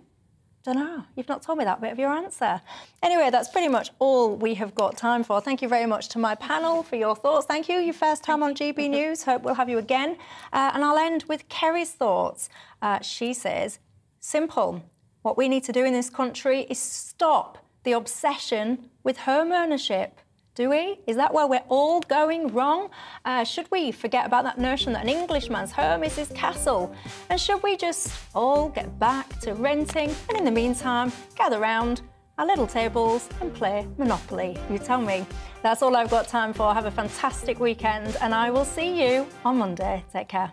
Don't know. You've not told me that bit of your answer. Anyway, that's pretty much all we have got time for. Thank you very much to my panel for your thoughts. Thank you. Your first time on GB News. Hope we'll have you again. Uh, and I'll end with Kerry's thoughts. Uh, she says, simple. What we need to do in this country is stop the obsession with home ownership. Do we? Is that where we're all going wrong? Uh, should we forget about that notion that an Englishman's home is his castle? And should we just all get back to renting and in the meantime gather round our little tables and play Monopoly? You tell me. That's all I've got time for. Have a fantastic weekend and I will see you on Monday. Take care.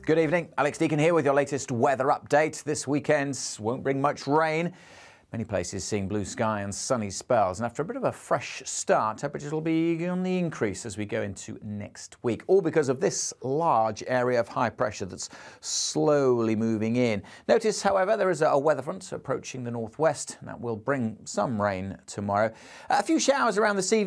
Good evening. Alex Deacon here with your latest weather update. This weekend won't bring much rain. Many places seeing blue sky and sunny spells. And after a bit of a fresh start, temperatures will be on the increase as we go into next week. All because of this large area of high pressure that's slowly moving in. Notice, however, there is a weather front approaching the northwest. And that will bring some rain tomorrow. A few showers around this evening.